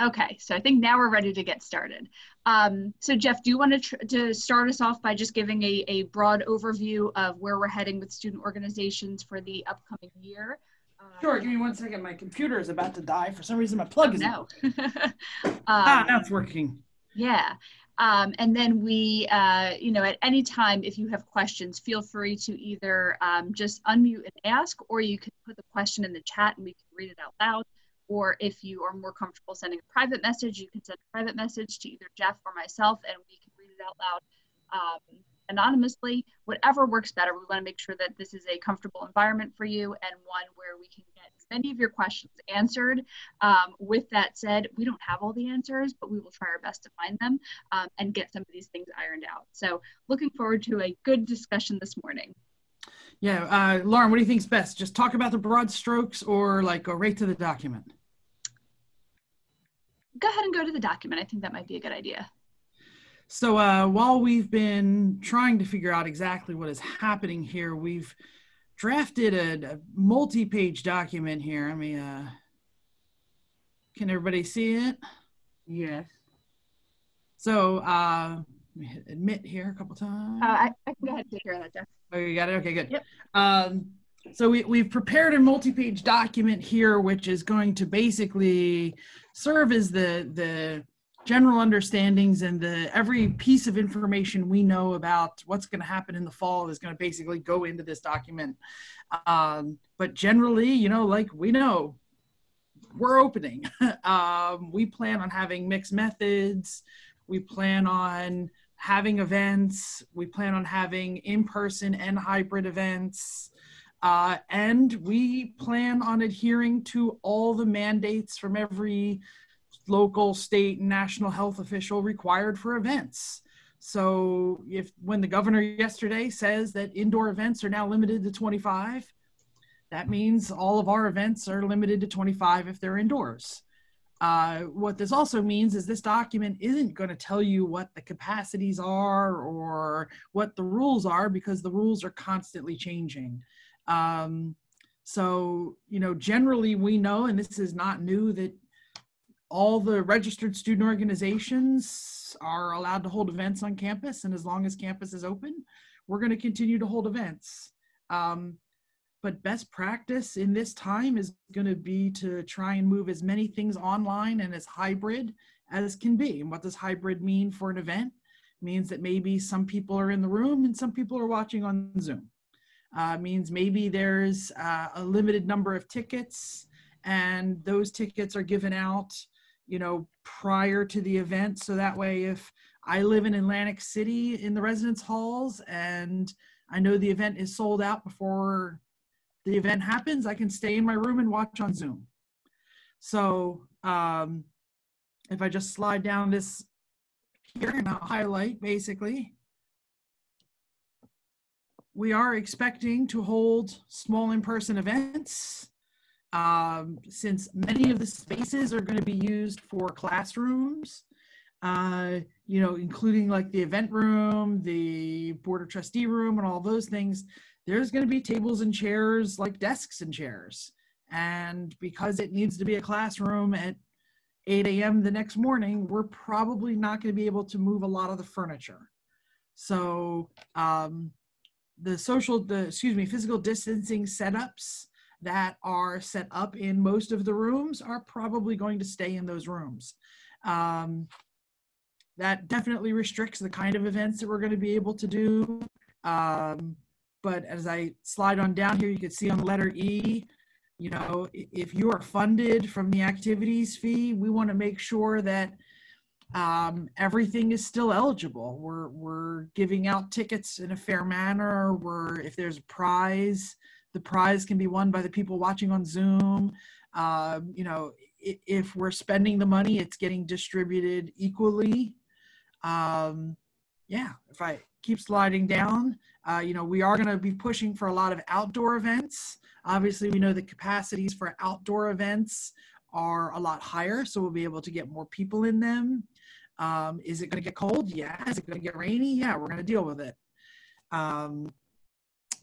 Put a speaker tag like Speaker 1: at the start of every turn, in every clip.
Speaker 1: Okay, so I think now we're ready to get started. Um, so Jeff, do you want to, tr- to start us off by just giving a, a broad overview of where we're heading with student organizations for the upcoming year?
Speaker 2: Sure, give me one second. My computer is about to die. For some reason, my plug
Speaker 1: Oh,
Speaker 2: is
Speaker 1: no.
Speaker 2: Ah,
Speaker 1: Um,
Speaker 2: now it's working.
Speaker 1: Yeah. Um, and then we, uh, you know, at any time, if you have questions, feel free to either um, just unmute and ask, or you can put the question in the chat and we can read it out loud. Or if you are more comfortable sending a private message, you can send a private message to either Jeff or myself, and we can read it out loud um, anonymously. Whatever works better. We want to make sure that this is a comfortable environment for you and one where we can get as many of your questions answered. Um, with that said, we don't have all the answers, but we will try our best to find them um, and get some of these things ironed out. So, looking forward to a good discussion this morning.
Speaker 2: Yeah, uh, Lauren, what do you think's best? Just talk about the broad strokes, or like go right to the document?
Speaker 1: Go ahead and go to the document. I think that might be a good idea.
Speaker 2: So uh, while we've been trying to figure out exactly what is happening here, we've drafted a, a multi-page document here. I mean, uh, can everybody see it?
Speaker 3: Yes.
Speaker 2: So uh, let admit here a couple times.
Speaker 1: Uh, I, I can go ahead and take care of that, Jeff.
Speaker 2: Oh, you got it? Okay, good.
Speaker 1: Yep.
Speaker 2: Um, so we, we've prepared a multi-page document here, which is going to basically serve as the, the general understandings and the every piece of information we know about what's going to happen in the fall is going to basically go into this document. Um, but generally, you know, like we know, we're opening. um, we plan on having mixed methods. We plan on having events. We plan on having in person and hybrid events. Uh, and we plan on adhering to all the mandates from every local, state, and national health official required for events. So, if when the governor yesterday says that indoor events are now limited to 25, that means all of our events are limited to 25 if they're indoors. Uh, what this also means is this document isn't going to tell you what the capacities are or what the rules are because the rules are constantly changing. Um, so, you know, generally we know, and this is not new, that all the registered student organizations are allowed to hold events on campus. And as long as campus is open, we're going to continue to hold events. Um, but best practice in this time is going to be to try and move as many things online and as hybrid as can be. And what does hybrid mean for an event? It means that maybe some people are in the room and some people are watching on Zoom. Uh, means maybe there's uh, a limited number of tickets and those tickets are given out you know prior to the event. So that way if i live in atlantic city in the residence halls and i know the event is sold out before the event happens i can stay in my room and watch on zoom. So um, if i just slide down this here and i'll highlight basically we are expecting to hold small in-person events um, since many of the spaces are going to be used for classrooms uh, you know including like the event room the board of trustee room and all those things. There's going to be tables and chairs like desks and chairs. And because it needs to be a classroom at 8 a.m the next morning we're probably not going to be able to move a lot of the furniture. So um, the social the excuse me physical distancing setups that are set up in most of the rooms are probably going to stay in those rooms. Um, that definitely restricts the kind of events that we're going to be able to do. Um, but as i slide on down here you can see on letter e you know if you are funded from the activities fee we want to make sure that um, everything is still eligible. We're we're giving out tickets in a fair manner. We're if there's a prize, the prize can be won by the people watching on Zoom. Um, you know, if, if we're spending the money, it's getting distributed equally. Um, yeah, if I keep sliding down, uh, you know, we are going to be pushing for a lot of outdoor events. Obviously, we know the capacities for outdoor events are a lot higher, so we'll be able to get more people in them. Um, is it going to get cold? Yeah. Is it going to get rainy? Yeah, we're going to deal with it. Um,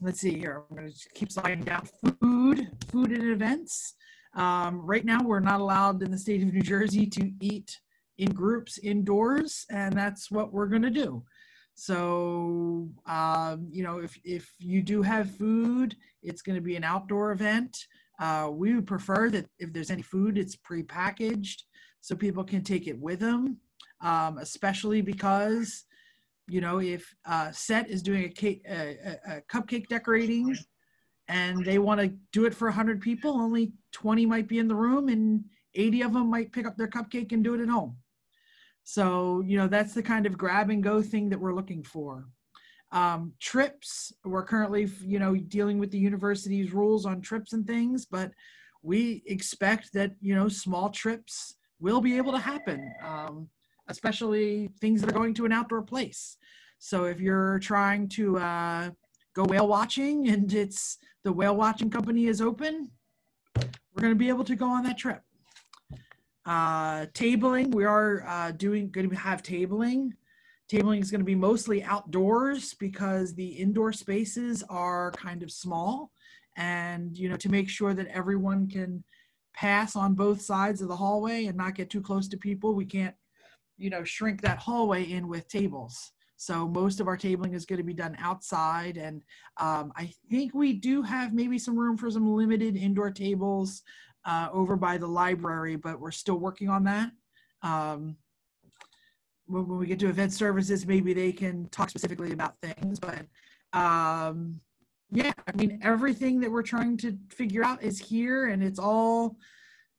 Speaker 2: let's see here. I'm going to keep sliding down. Food, food and events. Um, right now, we're not allowed in the state of New Jersey to eat in groups indoors, and that's what we're going to do. So, um, you know, if, if you do have food, it's going to be an outdoor event. Uh, we would prefer that if there's any food, it's prepackaged so people can take it with them, um, especially because, you know, if uh, SET is doing a, cake, a, a, a cupcake decorating and they want to do it for 100 people, only 20 might be in the room and 80 of them might pick up their cupcake and do it at home. So, you know, that's the kind of grab and go thing that we're looking for. Um, trips, we're currently, you know, dealing with the university's rules on trips and things, but we expect that, you know, small trips will be able to happen, um, especially things that are going to an outdoor place. So if you're trying to uh, go whale watching and it's the whale watching company is open, we're going to be able to go on that trip. Uh, tabling, we are uh, doing going to have tabling. Tabling is going to be mostly outdoors because the indoor spaces are kind of small, and you know to make sure that everyone can pass on both sides of the hallway and not get too close to people, we can't you know shrink that hallway in with tables. So most of our tabling is going to be done outside, and um, I think we do have maybe some room for some limited indoor tables uh, over by the library, but we're still working on that. Um, when, when, we get to event services, maybe they can talk specifically about things, but um, yeah, I mean, everything that we're trying to figure out is here and it's all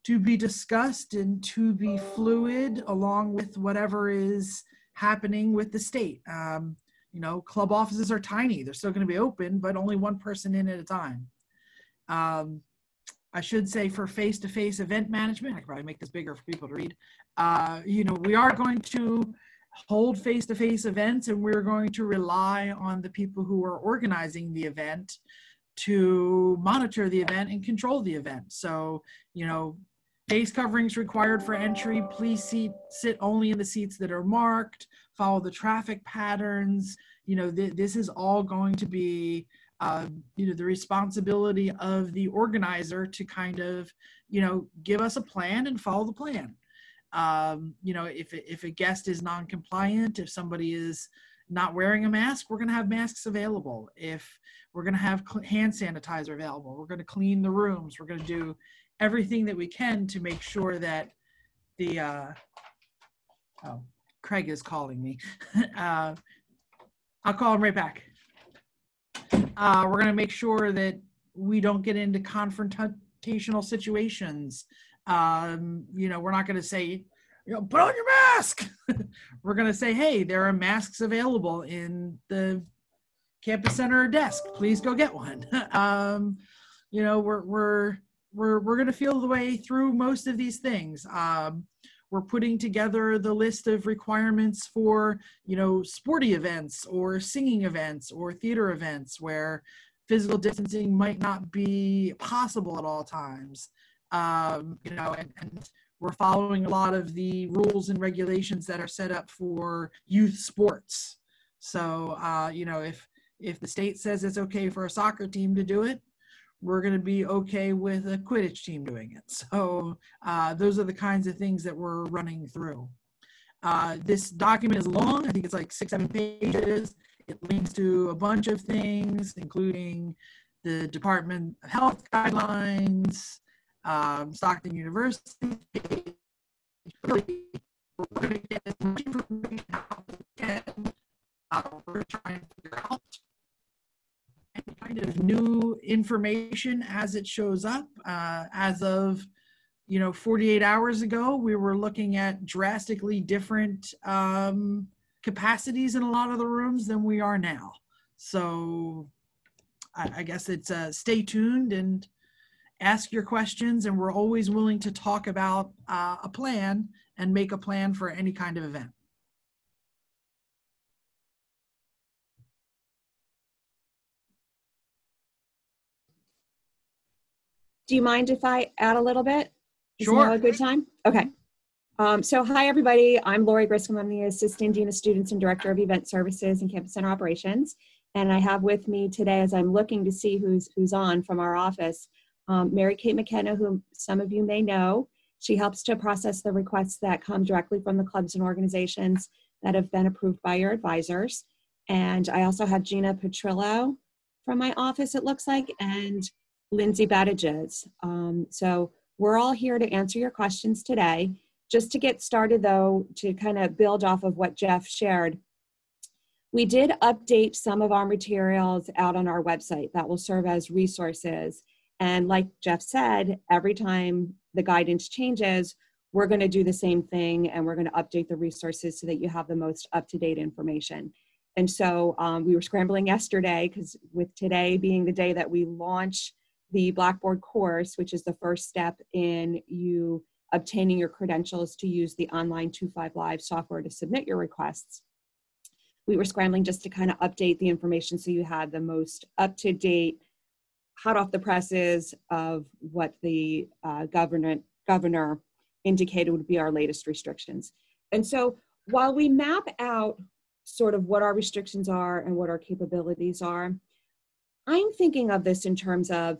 Speaker 2: to be discussed and to be fluid along with whatever is happening with the state. Um, you know, club offices are tiny. They're still going to be open, but only one person in at a time. Um, I should say for face-to-face event management, I could probably make this bigger for people to read. Uh, you know, we are going to hold face-to-face events and we're going to rely on the people who are organizing the event to monitor the event and control the event. So, you know, face coverings required for entry, please seat, sit only in the seats that are marked, follow the traffic patterns. You know, th this is all going to be uh, you know the responsibility of the organizer to kind of you know give us a plan and follow the plan. Um, you know if, if a guest is non-compliant if somebody is not wearing a mask we're going to have masks available. If we're going to have hand sanitizer available we're going to clean the rooms we're going to do everything that we can to make sure that the uh, oh craig is calling me uh, i'll call him right back uh, we're going to make sure that we don't get into confrontational situations. Um, you know, we're not going to say, you know, put on your mask. we're going to say, hey, there are masks available in the campus center desk. Please go get one. um, you know, we're we're we're we're going to feel the way through most of these things. Um, we're putting together the list of requirements for you know sporty events or singing events or theater events where physical distancing might not be possible at all times um, you know and, and we're following a lot of the rules and regulations that are set up for youth sports so uh, you know if if the state says it's okay for a soccer team to do it we're going to be okay with a Quidditch team doing it. So uh, those are the kinds of things that we're running through. Uh, this document is long. I think it's like six, seven pages. It links to a bunch of things, including the Department of Health guidelines, um, Stockton University. We're going to get as much information out as we can. Uh, we're trying to figure out kind of new information as it shows up. Uh, as of, you know, 48 hours ago, we were looking at drastically different um, capacities in a lot of the rooms than we are now. So I, I guess it's uh, stay tuned and ask your questions. And we're always willing to talk about uh, a plan and make a plan for any kind of event.
Speaker 3: Do you mind if I add a little bit?
Speaker 2: Is sure.
Speaker 3: now a good time? Okay. Um, so hi, everybody. I'm Lori Griscom. I'm the Assistant Dean of Students and Director of Event Services and Campus Center Operations. And I have with me today, as I'm looking to see who's, who's on from our office, Um, Mary Kate McKenna, whom some of you may know, she helps to process the requests that come directly from the clubs and organizations that have been approved by your advisors. And I also have Gina Petrillo from my office, it looks like, and Lindsay Battages. Um, so we're all here to answer your questions today. Just to get started, though, to kind of build off of what Jeff shared, we did update some of our materials out on our website that will serve as resources. And like Jeff said, every time the guidance changes, we're going to do the same thing and we're going to update the resources so that you have the most up to date information. And so um, we were scrambling yesterday because with today being the day that we launch the Blackboard course, which is the first step in you obtaining your credentials to use the online 25 Live software to submit your requests. We were scrambling just to kind of update the information so you had the most up to date, hot off the presses of what the uh, governor, governor indicated would be our latest restrictions. And so while we map out sort of what our restrictions are and what our capabilities are, I'm thinking of this in terms of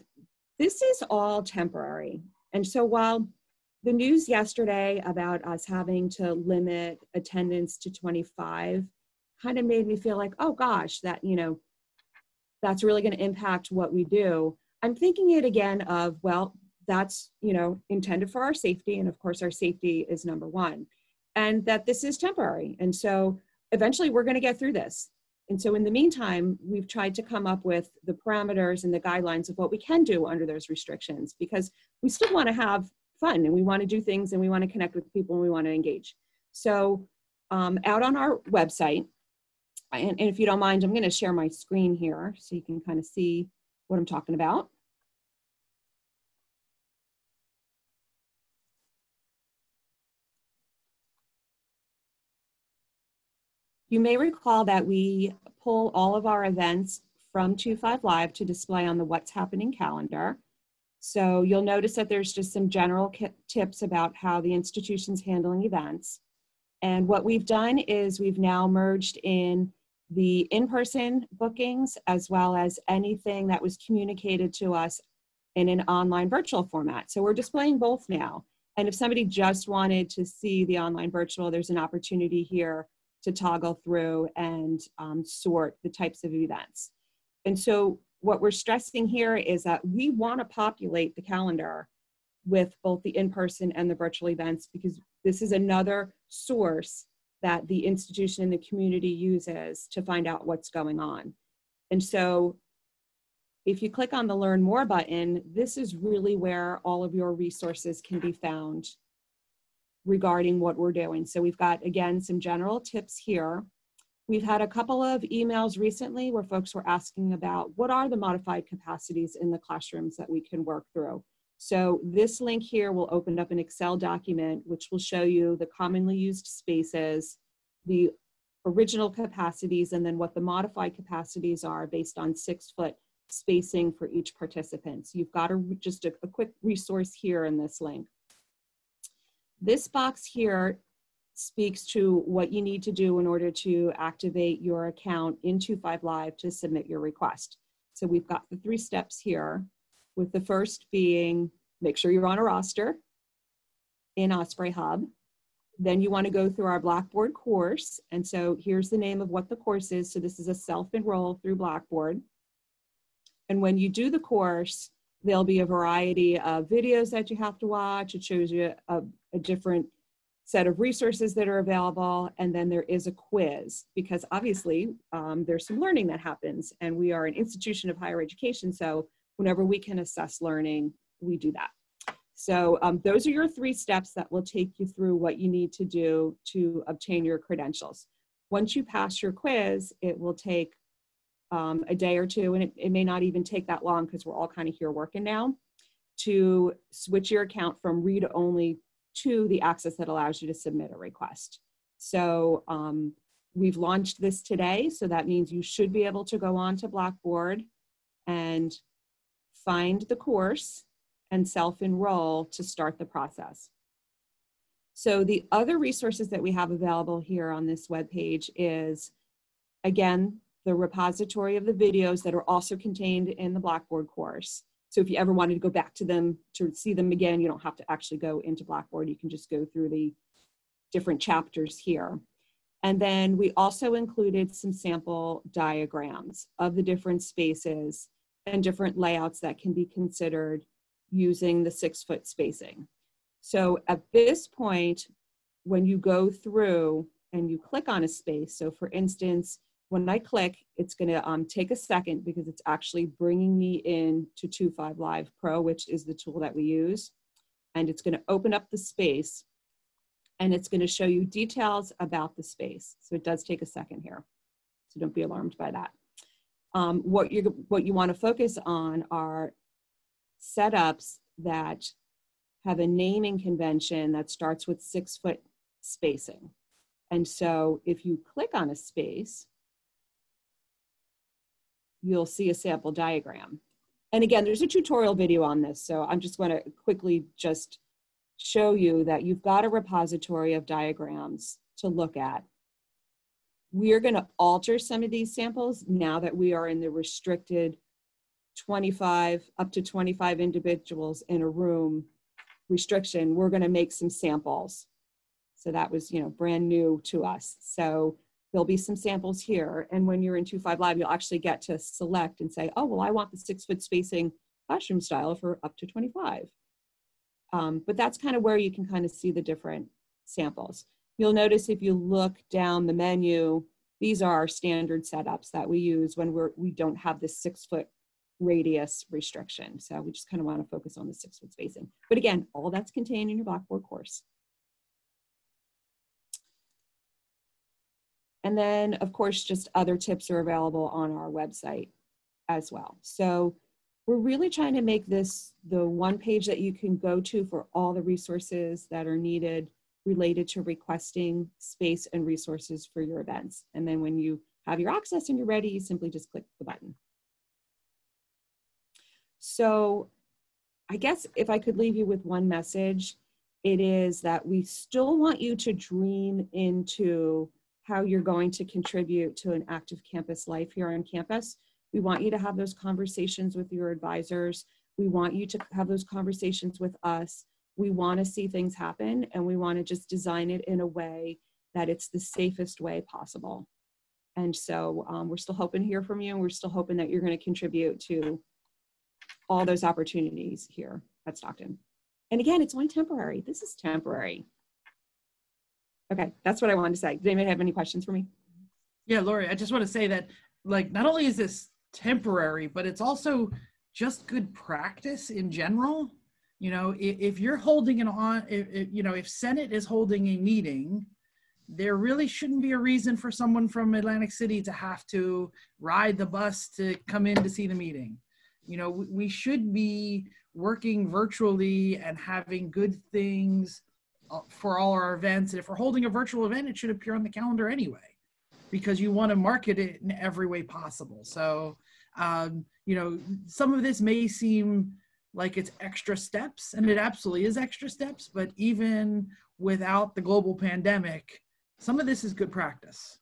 Speaker 3: this is all temporary. And so while the news yesterday about us having to limit attendance to 25 kind of made me feel like, oh gosh, that, you know, that's really going to impact what we do. I'm thinking it again of, well, that's, you know, intended for our safety. And of course, our safety is number one. And that this is temporary. And so eventually we're going to get through this. And so in the meantime, we've tried to come up with the parameters and the guidelines of what we can do under those restrictions because we still want to have fun and we want to do things and we want to connect with people and we want to engage. So um, out on our website, and, and if you don't mind, I'm going to share my screen here so you can kind of see what I'm talking about. You may recall that we pull all of our events from 25 Live to display on the What's Happening calendar. So you'll notice that there's just some general tips about how the institution's handling events. And what we've done is we've now merged in the in-person bookings as well as anything that was communicated to us in an online virtual format. So we're displaying both now. And if somebody just wanted to see the online virtual, there's an opportunity here to toggle through and um, sort the types of events. And so what we're stressing here is that we want to populate the calendar with both the in-person and the virtual events because this is another source that the institution and the community uses to find out what's going on. And so if you click on the learn more button, this is really where all of your resources can be found regarding what we're doing. So we've got, again, some general tips here. We've had a couple of emails recently where folks were asking about what are the modified capacities in the classrooms that we can work through. So this link here will open up an Excel document which will show you the commonly used spaces, the original capacities, and then what the modified capacities are based on six foot spacing for each participant. So you've got a, just a, a quick resource here in this link. This box here speaks to what you need to do in order to activate your account into Five Live to submit your request. So we've got the three steps here, with the first being make sure you're on a roster in Osprey Hub. Then you want to go through our Blackboard course. And so here's the name of what the course is. So this is a self-enroll through Blackboard. And when you do the course, there'll be a variety of videos that you have to watch. It shows you a, a different set of resources that are available, and then there is a quiz because obviously um, there's some learning that happens, and we are an institution of higher education, so whenever we can assess learning, we do that. So um, those are your three steps that will take you through what you need to do to obtain your credentials. Once you pass your quiz, it will take um, a day or two, and it, it may not even take that long because we're all kind of here working now, to switch your account from read only to the access that allows you to submit a request. So um, we've launched this today, so that means you should be able to go on to Blackboard and find the course and self-enroll to start the process. So the other resources that we have available here on this webpage is, again, the repository of the videos that are also contained in the Blackboard course. So if you ever wanted to go back to them to see them again, you don't have to actually go into Blackboard. You can just go through the different chapters here. And then we also included some sample diagrams of the different spaces and different layouts that can be considered using the six foot spacing. So at this point, when you go through and you click on a space, so for instance, when I click, it's gonna um, take a second because it's actually bringing me in to 25 Live Pro, which is the tool that we use. And it's gonna open up the space and it's gonna show you details about the space. So it does take a second here. So don't be alarmed by that. Um, what, you what you wanna focus on are setups that have a naming convention that starts with six foot spacing. And so if you click on a space, you'll see a sample diagram. And again, there's a tutorial video on this, so I'm just going to quickly just show you that you've got a repository of diagrams to look at. We are going to alter some of these samples now that we are in the restricted 25, up to 25 individuals in a room restriction. We're going to make some samples. So that was, you know, brand new to us. So there'll be some samples here. And when you're in 25 Live, you'll actually get to select and say, oh, well, I want the six foot spacing classroom style for up to 25. Um, but that's kind of where you can kind of see the different samples. You'll notice if you look down the menu, these are our standard setups that we use when we're, we don't have this six foot radius restriction. So we just kind of want to focus on the six foot spacing. But again, all that's contained in your Blackboard course. And then, of course, just other tips are available on our website as well. So we're really trying to make this the one page that you can go to for all the resources that are needed related to requesting space and resources for your events. And then when you have your access and you're ready, you simply just click the button. So I guess if I could leave you with one message, it is that we still want you to dream into how you're going to contribute to an active campus life here on campus. We want you to have those conversations with your advisors. We want you to have those conversations with us. We want to see things happen and we want to just design it in a way that it's the safest way possible. And so um, we're still hoping to hear from you and we're still hoping that you're going to contribute to all those opportunities here at Stockton. And again, it's only temporary. This is temporary. Okay, that's what I wanted to say. Does anybody have any questions for me?
Speaker 2: Yeah, Lori, I just want to say that, like, not only is this temporary, but it's also just good practice in general. You know, if, if you're holding an on, if, if, you know, if Senate is holding a meeting, there really shouldn't be a reason for someone from Atlantic City to have to ride the bus to come in to see the meeting. You know, we, we should be working virtually and having good things for all our events. And if we're holding a virtual event, it should appear on the calendar anyway, because you want to market it in every way possible. So, um, you know, some of this may seem like it's extra steps, and it absolutely is extra steps, but even without the global pandemic, some of this is good practice.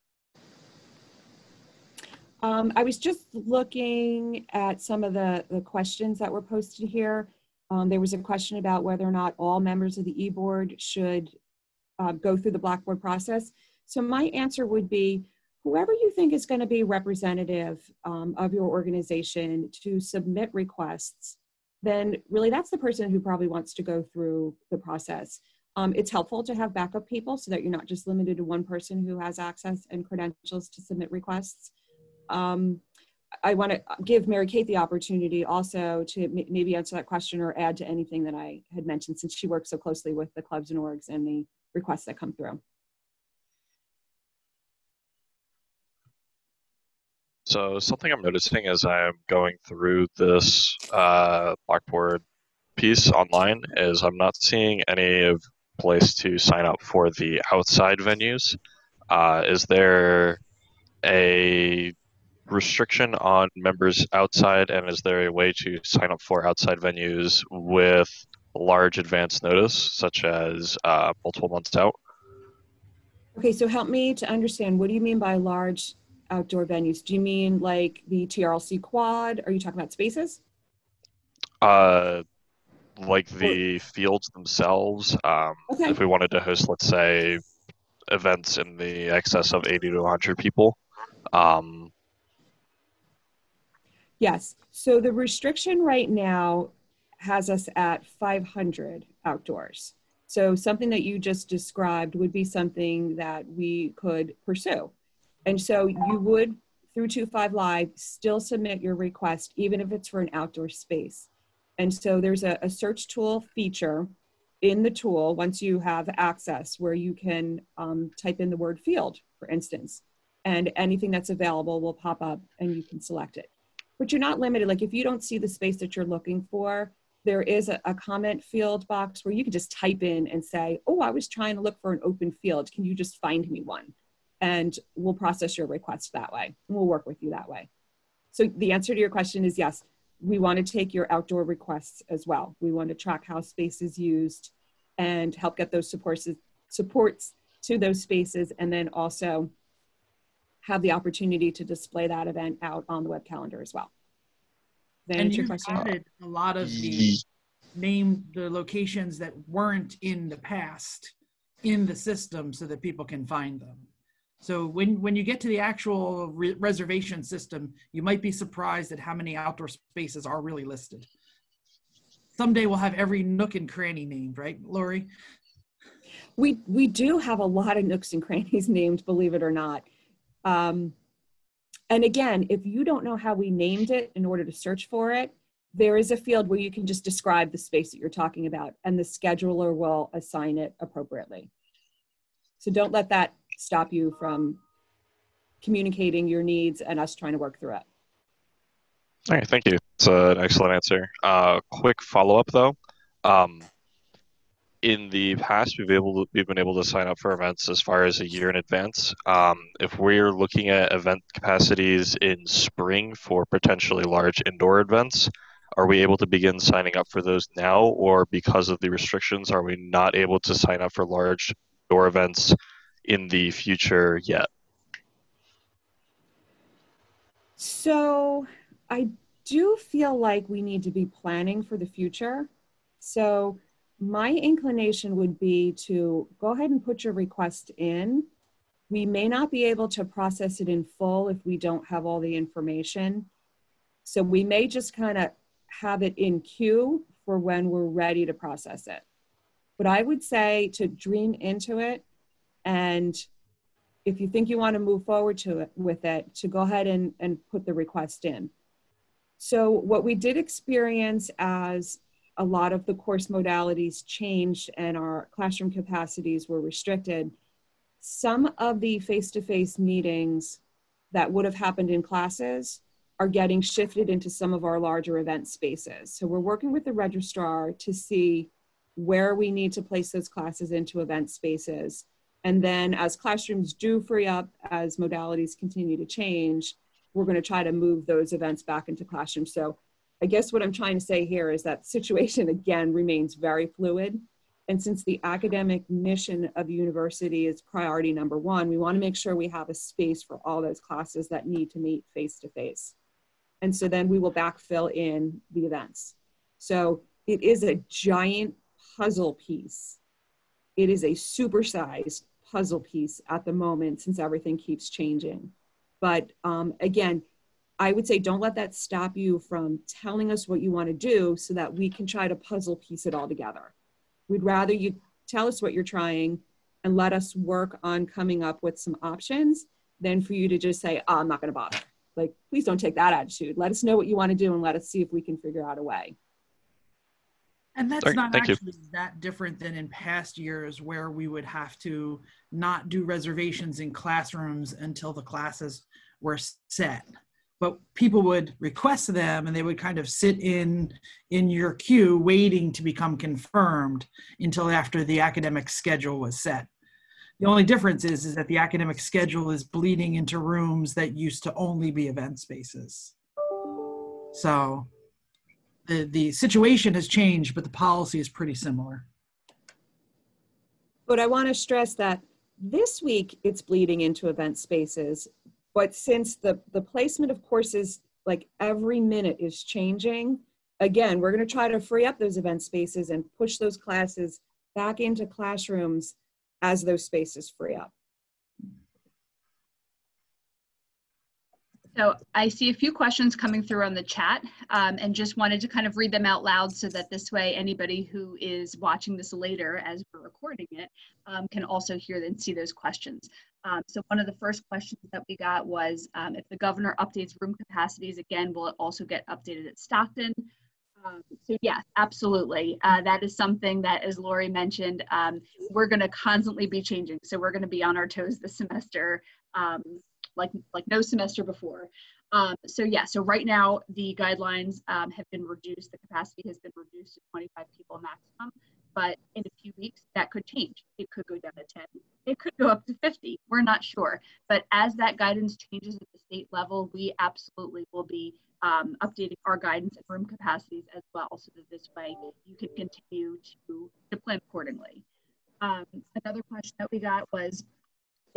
Speaker 3: Um, I was just looking at some of the, the questions that were posted here. Um, there was a question about whether or not all members of the e-board should uh, go through the Blackboard process. So my answer would be, whoever you think is going to be representative um, of your organization to submit requests, then really that's the person who probably wants to go through the process. Um, it's helpful to have backup people so that you're not just limited to one person who has access and credentials to submit requests. Um, I want to give Mary Kate the opportunity also to maybe answer that question or add to anything that I had mentioned since she works so closely with the clubs and orgs and the requests that come through.
Speaker 4: So something I'm noticing as I'm going through this uh, Blackboard piece online is I'm not seeing any place to sign up for the outside venues. Uh, is there a restriction on members outside, and is there a way to sign up for outside venues with large advance notice, such as uh, multiple months out?
Speaker 3: Okay, so help me to understand. What do you mean by large outdoor venues? Do you mean like the TRLC quad? Are you talking about spaces?
Speaker 4: Uh, like the fields themselves. Um,
Speaker 3: Okay.
Speaker 4: If we wanted to host, let's say, events in the excess of 80 to 100 people. Um,
Speaker 3: Yes. So the restriction right now has us at 500 outdoors. So something that you just described would be something that we could pursue. And so you would, through 25 Live, still submit your request, even if it's for an outdoor space. And so there's a, a search tool feature in the tool once you have access where you can um, type in the word field, for instance, and anything that's available will pop up and you can select it but you're not limited. Like if you don't see the space that you're looking for, there is a, a, comment field box where you can just type in and say, oh, I was trying to look for an open field. Can you just find me one? And we'll process your request that way. And we'll work with you that way. So the answer to your question is yes, we want to take your outdoor requests as well. We want to track how space is used and help get those supports, supports to those spaces and then also have the opportunity to display that event out on the web calendar as well. That
Speaker 2: and you added a lot of the
Speaker 4: mm-hmm.
Speaker 2: name the locations that weren't in the past in the system so that people can find them. So when when you get to the actual re- reservation system, you might be surprised at how many outdoor spaces are really listed. Someday we'll have every nook and cranny named, right, Lori?
Speaker 3: We we do have a lot of nooks and crannies named, believe it or not. Um, and again, if you don't know how we named it in order to search for it, there is a field where you can just describe the space that you're talking about, and the scheduler will assign it appropriately. So don't let that stop you from communicating your needs and us trying to work through it.
Speaker 4: All right, thank you. It's an excellent answer. Uh, quick follow up though. Um, in the past, we've able to, we've been able to sign up for events as far as a year in advance. Um, if we're looking at event capacities in spring for potentially large indoor events, are we able to begin signing up for those now, or because of the restrictions, are we not able to sign up for large indoor events in the future yet?
Speaker 3: So I do feel like we need to be planning for the future. So my inclination would be to go ahead and put your request in. We may not be able to process it in full if we don't have all the information. So we may just kind of have it in queue for when we're ready to process it. But I would say to dream into it and if you think you want to move forward to it with it, to go ahead and, and put the request in. So what we did experience as a lot of the course modalities changed and our classroom capacities were restricted, some of the face-to-face meetings that would have happened in classes are getting shifted into some of our larger event spaces. So we're working with the registrar to see where we need to place those classes into event spaces. And then as classrooms do free up, as modalities continue to change, we're going to try to move those events back into classrooms. So I guess what I'm trying to say here is that situation again remains very fluid. And since the academic mission of the university is priority number one, we want to make sure we have a space for all those classes that need to meet face to face. And so then we will backfill in the events. So it is a giant puzzle piece. It is a supersized puzzle piece at the moment since everything keeps changing. But um, again, I would say don't let that stop you from telling us what you want to do so that we can try to puzzle piece it all together. We'd rather you tell us what you're trying and let us work on coming up with some options than for you to just say, oh, I'm not going to bother. Like, please don't take that attitude. Let us know what you want to do and let us see if we can figure out a way.
Speaker 2: And that's
Speaker 4: Thank-
Speaker 2: not
Speaker 4: thank you.
Speaker 2: actually that different than in past years where we would have to not do reservations in classrooms until the classes were set. But people would request them and they would kind of sit in in your queue waiting to become confirmed until after the academic schedule was set. The only difference is, is that the academic schedule is bleeding into rooms that used to only be event spaces. So the, the situation has changed, but the policy is pretty similar.
Speaker 3: But I want to stress that this week it's bleeding into event spaces. But since the, the placement of courses, like every minute is changing, again, we're going to try to free up those event spaces and push those classes back into classrooms as those spaces free up.
Speaker 1: So I see a few questions coming through on the chat um, and just wanted to kind of read them out loud so that this way anybody who is watching this later as we're recording it um, can also hear and see those questions. Um, so one of the first questions that we got was um, if the governor updates room capacities again, will it also get updated at Stockton? Um, so yes, absolutely. Uh, that is something that, as Lori mentioned, um, we're going to constantly be changing. So we're going to be on our toes this semester like like no semester before. Um, so yeah, so right now the guidelines um, have been reduced. The capacity has been reduced to 25 people maximum. But in a few weeks, that could change. It could go down to 10. It could go up to 50. We're not sure. But as that guidance changes at the state level, we absolutely will be um, updating our guidance and room capacities as well, so that this way you can continue to, to plan accordingly. Um, another question that we got was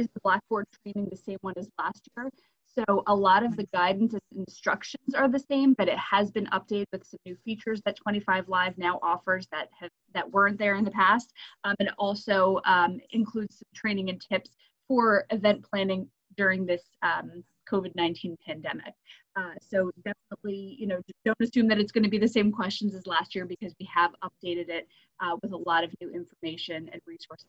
Speaker 1: is the Blackboard training the same one as last year? So a lot of the guidance and instructions are the same, but it has been updated with some new features that 25 Live now offers that have that weren't there in the past. Um, and also um, includes some training and tips for event planning during this um, COVID-19 pandemic. Uh, so definitely, you know, don't assume that it's going to be the same questions as last year because we have updated it uh, with a lot of new information and resources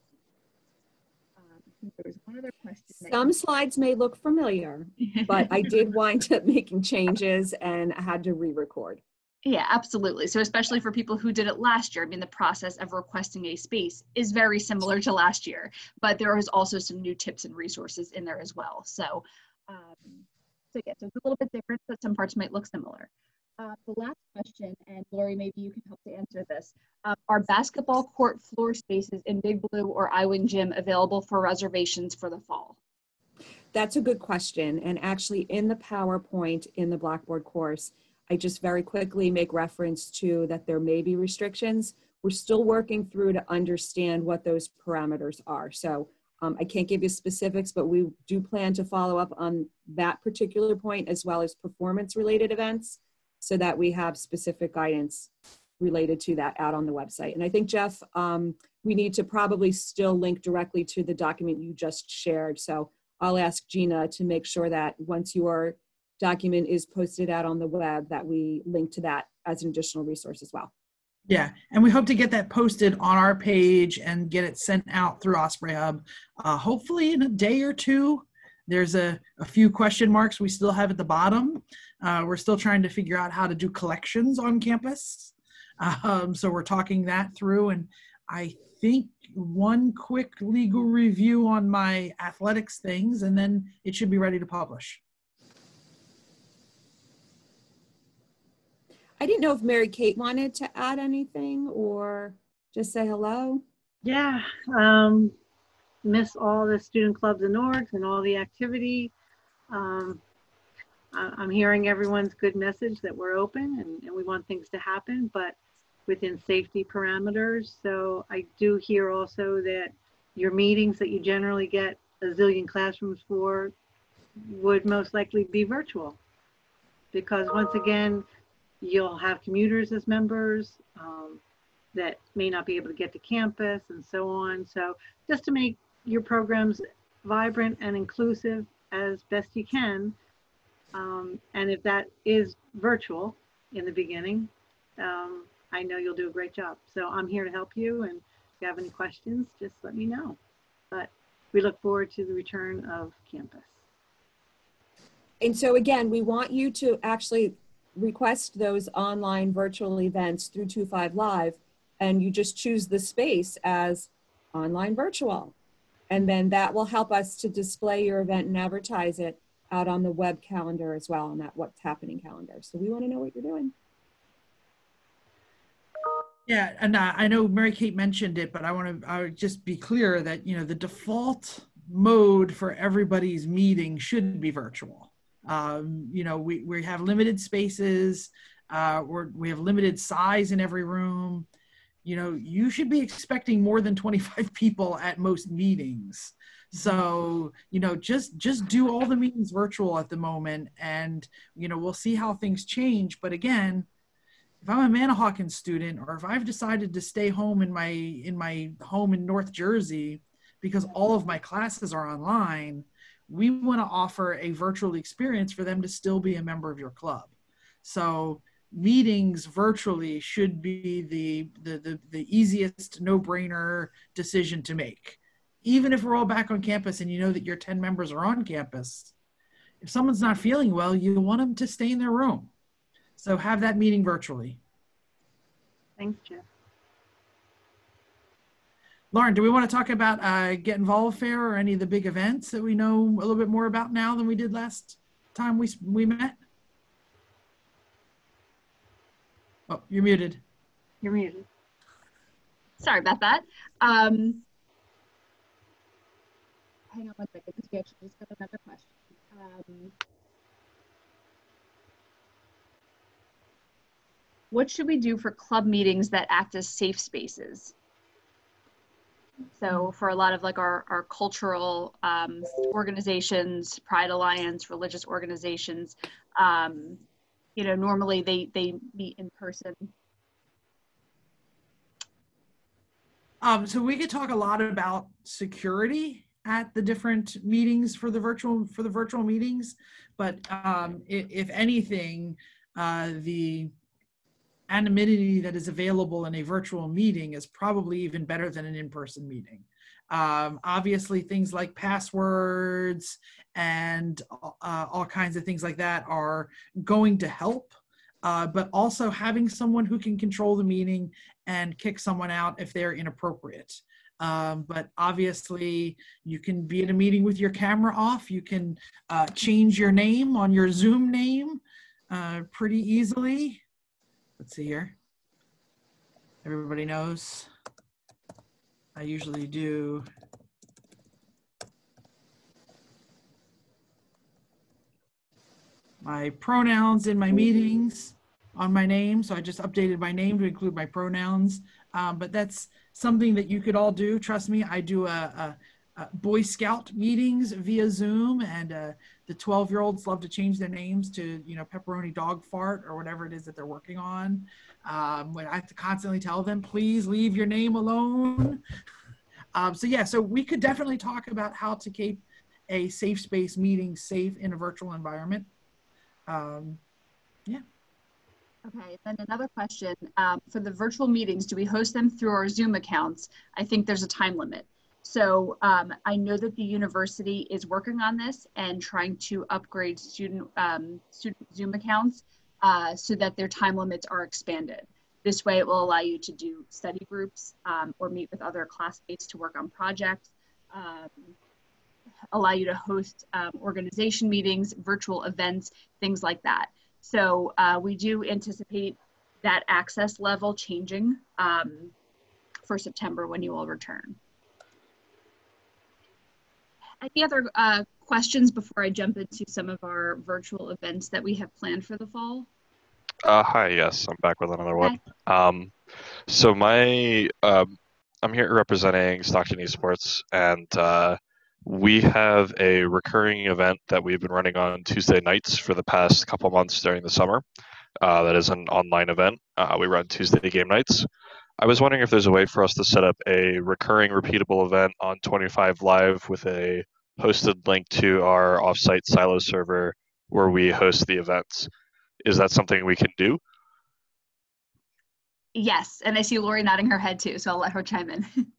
Speaker 3: there was one other question. Some slides may look familiar, but I did wind up making changes and I had to re-record.
Speaker 1: Yeah, absolutely. So especially for people who did it last year, I mean, the process of requesting a space is very similar to last year, but there was also some new tips and resources in there as well. So, um, so yeah, so it's a little bit different, but some parts might look similar. Uh, the last question, and Lori, maybe you can help to answer this. Uh, are basketball court floor spaces in Big Blue or iWing Gym available for reservations for the fall?
Speaker 3: That's a good question. And actually, in the PowerPoint in the Blackboard course, I just very quickly make reference to that there may be restrictions. We're still working through to understand what those parameters are. So um, I can't give you specifics, but we do plan to follow up on that particular point as well as performance related events so that we have specific guidance related to that out on the website. And I think, Jeff, um, we need to probably still link directly to the document you just shared. So I'll ask Gina to make sure that once your document is posted out on the web, that we link to that as an additional resource as well.
Speaker 2: Yeah, and we hope to get that posted on our page and get it sent out through Osprey Hub, uh, hopefully in a day or two. There's a, a few question marks we still have at the bottom. Uh, we're still trying to figure out how to do collections on campus. Um, so we're talking that through. And I think one quick legal review on my athletics things, and then it should be ready to publish.
Speaker 3: I didn't know if Mary Kate wanted to add anything or just say hello.
Speaker 5: Yeah, um, miss all the student clubs and orgs and all the activity. Um, I'm hearing everyone's good message that we're open and, and we want things to happen, but within safety parameters. So I do hear also that your meetings that you generally get a zillion classrooms for would most likely be virtual. Because once again, you'll have commuters as members um, that may not be able to get to campus and so on. So just to make your programs vibrant and inclusive as best you can, um, and if that is virtual in the beginning, um, I know you'll do a great job. So I'm here to help you. And if you have any questions, just let me know. But we look forward to the return of campus.
Speaker 3: And so again, we want you to actually request those online virtual events through 25 Live, and you just choose the space as online virtual. And then that will help us to display your event and advertise it out on the web calendar as well on that what's happening calendar. So we want to know what you're doing.
Speaker 2: Yeah, and uh, I know Mary Kate mentioned it, but I want to I would just be clear that you know the default mode for everybody's meeting should be virtual. Um, you know, we we have limited spaces, uh, we're, we have limited size in every room. You know, you should be expecting more than 25 people at most meetings so you know just just do all the meetings virtual at the moment and you know we'll see how things change but again if I'm a Manahawkin student or if I've decided to stay home in my in my home in North Jersey because all of my classes are online, we want to offer a virtual experience for them to still be a member of your club. So meetings virtually should be the the the, the easiest no-brainer decision to make. Even if we're all back on campus and you know that your 10 members are on campus, if someone's not feeling well, you want them to stay in their room. So have that meeting virtually.
Speaker 5: Thanks, Jeff.
Speaker 2: Lauren, do we want to talk about uh, Get Involved Fair or any of the big events that we know a little bit more about now than we did last time we, we met? Oh, you're muted.
Speaker 5: You're muted.
Speaker 1: Sorry about that. Um, hang on one second, we actually just got another question. Um, what should we do for club meetings that act as safe spaces? So for a lot of like our, our cultural um, organizations, Pride Alliance, religious organizations, um, you know, normally they, they meet in person.
Speaker 2: Um, so we could talk a lot about security at the different meetings for the virtual for the virtual meetings, but um, if, if anything, uh, the anonymity that is available in a virtual meeting is probably even better than an in-person meeting. Um, obviously, things like passwords and uh, all kinds of things like that are going to help. Uh, but also having someone who can control the meeting and kick someone out if they're inappropriate. Um, but obviously, you can be at a meeting with your camera off. You can uh, change your name on your Zoom name uh, pretty easily. Let's see here. Everybody knows. I usually do my pronouns in my meetings on my name. So I just updated my name to include my pronouns. Um, but that's something that you could all do. Trust me, I do a, a, a Boy Scout meetings via Zoom, and uh, the 12 year olds love to change their names to, you know, pepperoni dog fart or whatever it is that they're working on. Um, when I have to constantly tell them, please leave your name alone. Um, so, yeah, so we could definitely talk about how to keep a safe space meeting safe in a virtual environment. Um, yeah.
Speaker 1: Okay, then another question. Um, for the virtual meetings, do we host them through our Zoom accounts? I think there's a time limit. So um, I know that the university is working on this and trying to upgrade student, um, student Zoom accounts uh, so that their time limits are expanded. This way it will allow you to do study groups um, or meet with other classmates to work on projects, um, allow you to host um, organization meetings, virtual events, things like that. So uh, we do anticipate that access level changing um, for September when you all return. Any other uh, questions before I jump into some of our virtual events that we have planned for the fall?
Speaker 4: Uh, hi, yes, I'm back with another one. Um, so my, um, I'm here representing Stockton Esports, and uh, we have a recurring event that we've been running on Tuesday nights for the past couple months during the summer. Uh, that is an online event. Uh, we run Tuesday game nights. I was wondering if there's a way for us to set up a recurring, repeatable event on 25 Live with a hosted link to our offsite silo server where we host the events. Is that something we can do?
Speaker 1: Yes, and I see Lori nodding her head too, so I'll let her chime in.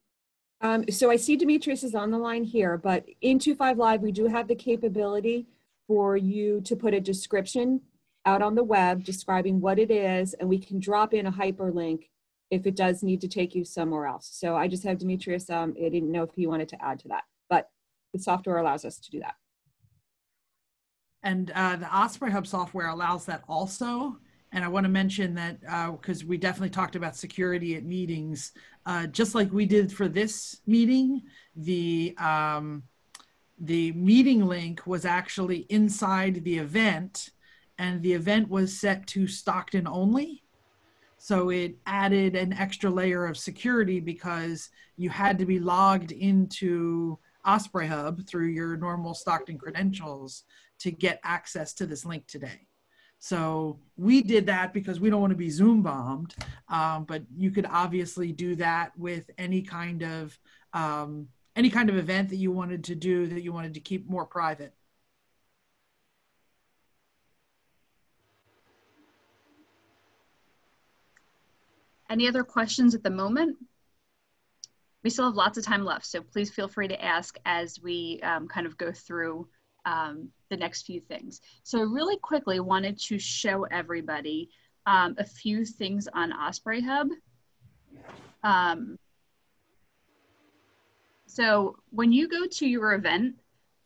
Speaker 3: Um, so I see Demetrius is on the line here, but in 25 Live, we do have the capability for you to put a description out on the web describing what it is, and we can drop in a hyperlink if it does need to take you somewhere else. So I just have Demetrius, um, I didn't know if he wanted to add to that, but the software allows us to do that.
Speaker 2: And uh, the Osprey Hub software allows that also. And I want to mention that because uh, we definitely talked about security at meetings, uh, just like we did for this meeting, the um, the meeting link was actually inside the event, and the event was set to Stockton only. So it added an extra layer of security because you had to be logged into Osprey Hub through your normal Stockton credentials to get access to this link today. So we did that because we don't want to be Zoom bombed. Um, but you could obviously do that with any kind of um, any kind of event that you wanted to do that you wanted to keep more private.
Speaker 1: Any other questions at the moment? We still have lots of time left, so please feel free to ask as we um, kind of go through um, the next few things. So really quickly wanted to show everybody um, a few things on Osprey Hub. Um, so when you go to your event,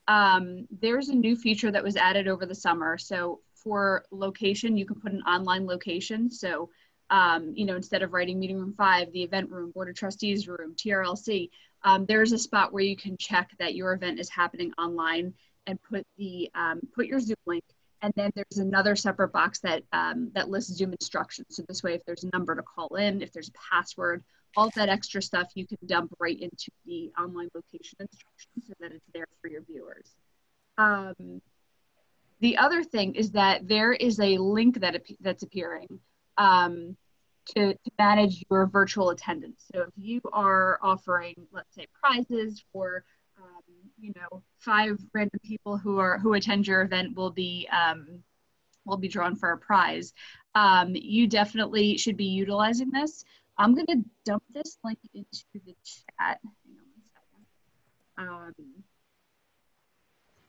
Speaker 1: um, there's a new feature that was added over the summer. So for location, you can put an online location. So um, you know, instead of writing meeting room five, the event room, board of trustees room, TRLC, um, there's a spot where you can check that your event is happening online and put the um, put your Zoom link. And then there's another separate box that um, that lists Zoom instructions. So this way, if there's a number to call in, if there's a password, all that extra stuff you can dump right into the online location instructions so that it's there for your viewers. Um, the other thing is that there is a link that that's appearing um, to, to manage your virtual attendance. So if you are offering, let's say, prizes for um, you know, five random people who are who attend your event will be um, will be drawn for a prize. Um, you definitely should be utilizing this. I'm going to dump this link into the chat. Hang on one second. Um,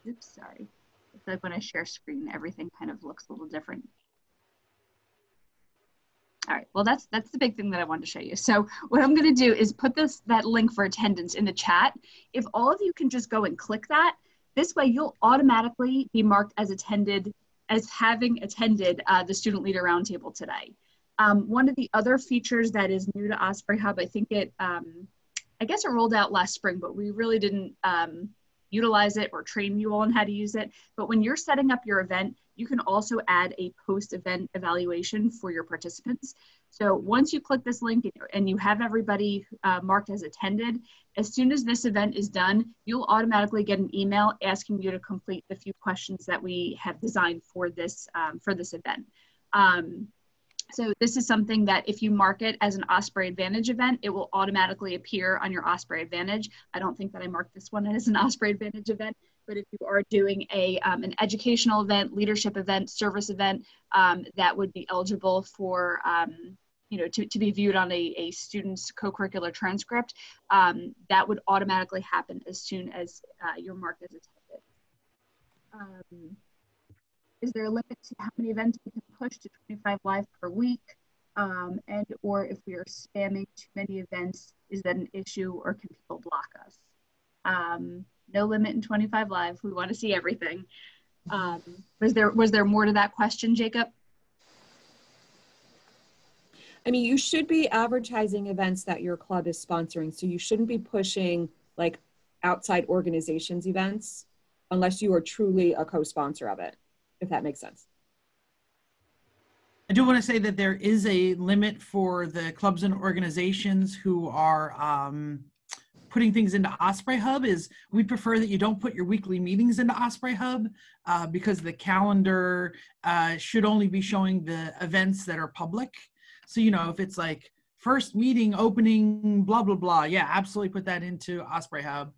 Speaker 1: oops, sorry. It's like when I share screen, everything kind of looks a little different. All right, well, that's that's the big thing that I wanted to show you. So what I'm gonna do is put this that link for attendance in the chat. If all of you can just go and click that, this way you'll automatically be marked as attended, as having attended uh, the Student Leader Roundtable today. Um, one of the other features that is new to Osprey Hub, I think it, um, I guess it rolled out last spring, but we really didn't um, utilize it or train you all on how to use it. But when you're setting up your event, you can also add a post-event evaluation for your participants. So once you click this link and you have everybody uh, marked as attended, as soon as this event is done, you'll automatically get an email asking you to complete the few questions that we have designed for this, um, for this event. Um, so this is something that if you mark it as an Osprey Advantage event, it will automatically appear on your Osprey Advantage. I don't think that I marked this one as an Osprey Advantage event, but if you are doing a, um, an educational event, leadership event, service event, um, that would be eligible for, um, you know, to, to be viewed on a, a student's co-curricular transcript, um, that would automatically happen as soon as uh, you're marked as attended. Is there a limit to how many events we can push to 25 live per week? Um, and or if we are spamming too many events, is that an issue or can people block us? Um, no limit in 25 live. We want to see everything. Um, was there was there more to that question, Jacob?
Speaker 3: I mean, you should be advertising events that your club is sponsoring. So you shouldn't be pushing like outside organizations events unless you are truly a co-sponsor of it if that makes sense.
Speaker 2: I do want to say that there is a limit for the clubs and organizations who are um, putting things into Osprey Hub. Is we prefer that you don't put your weekly meetings into Osprey Hub uh, because the calendar uh, should only be showing the events that are public. So you know if it's like first meeting opening blah blah blah, yeah, absolutely put that into Osprey Hub.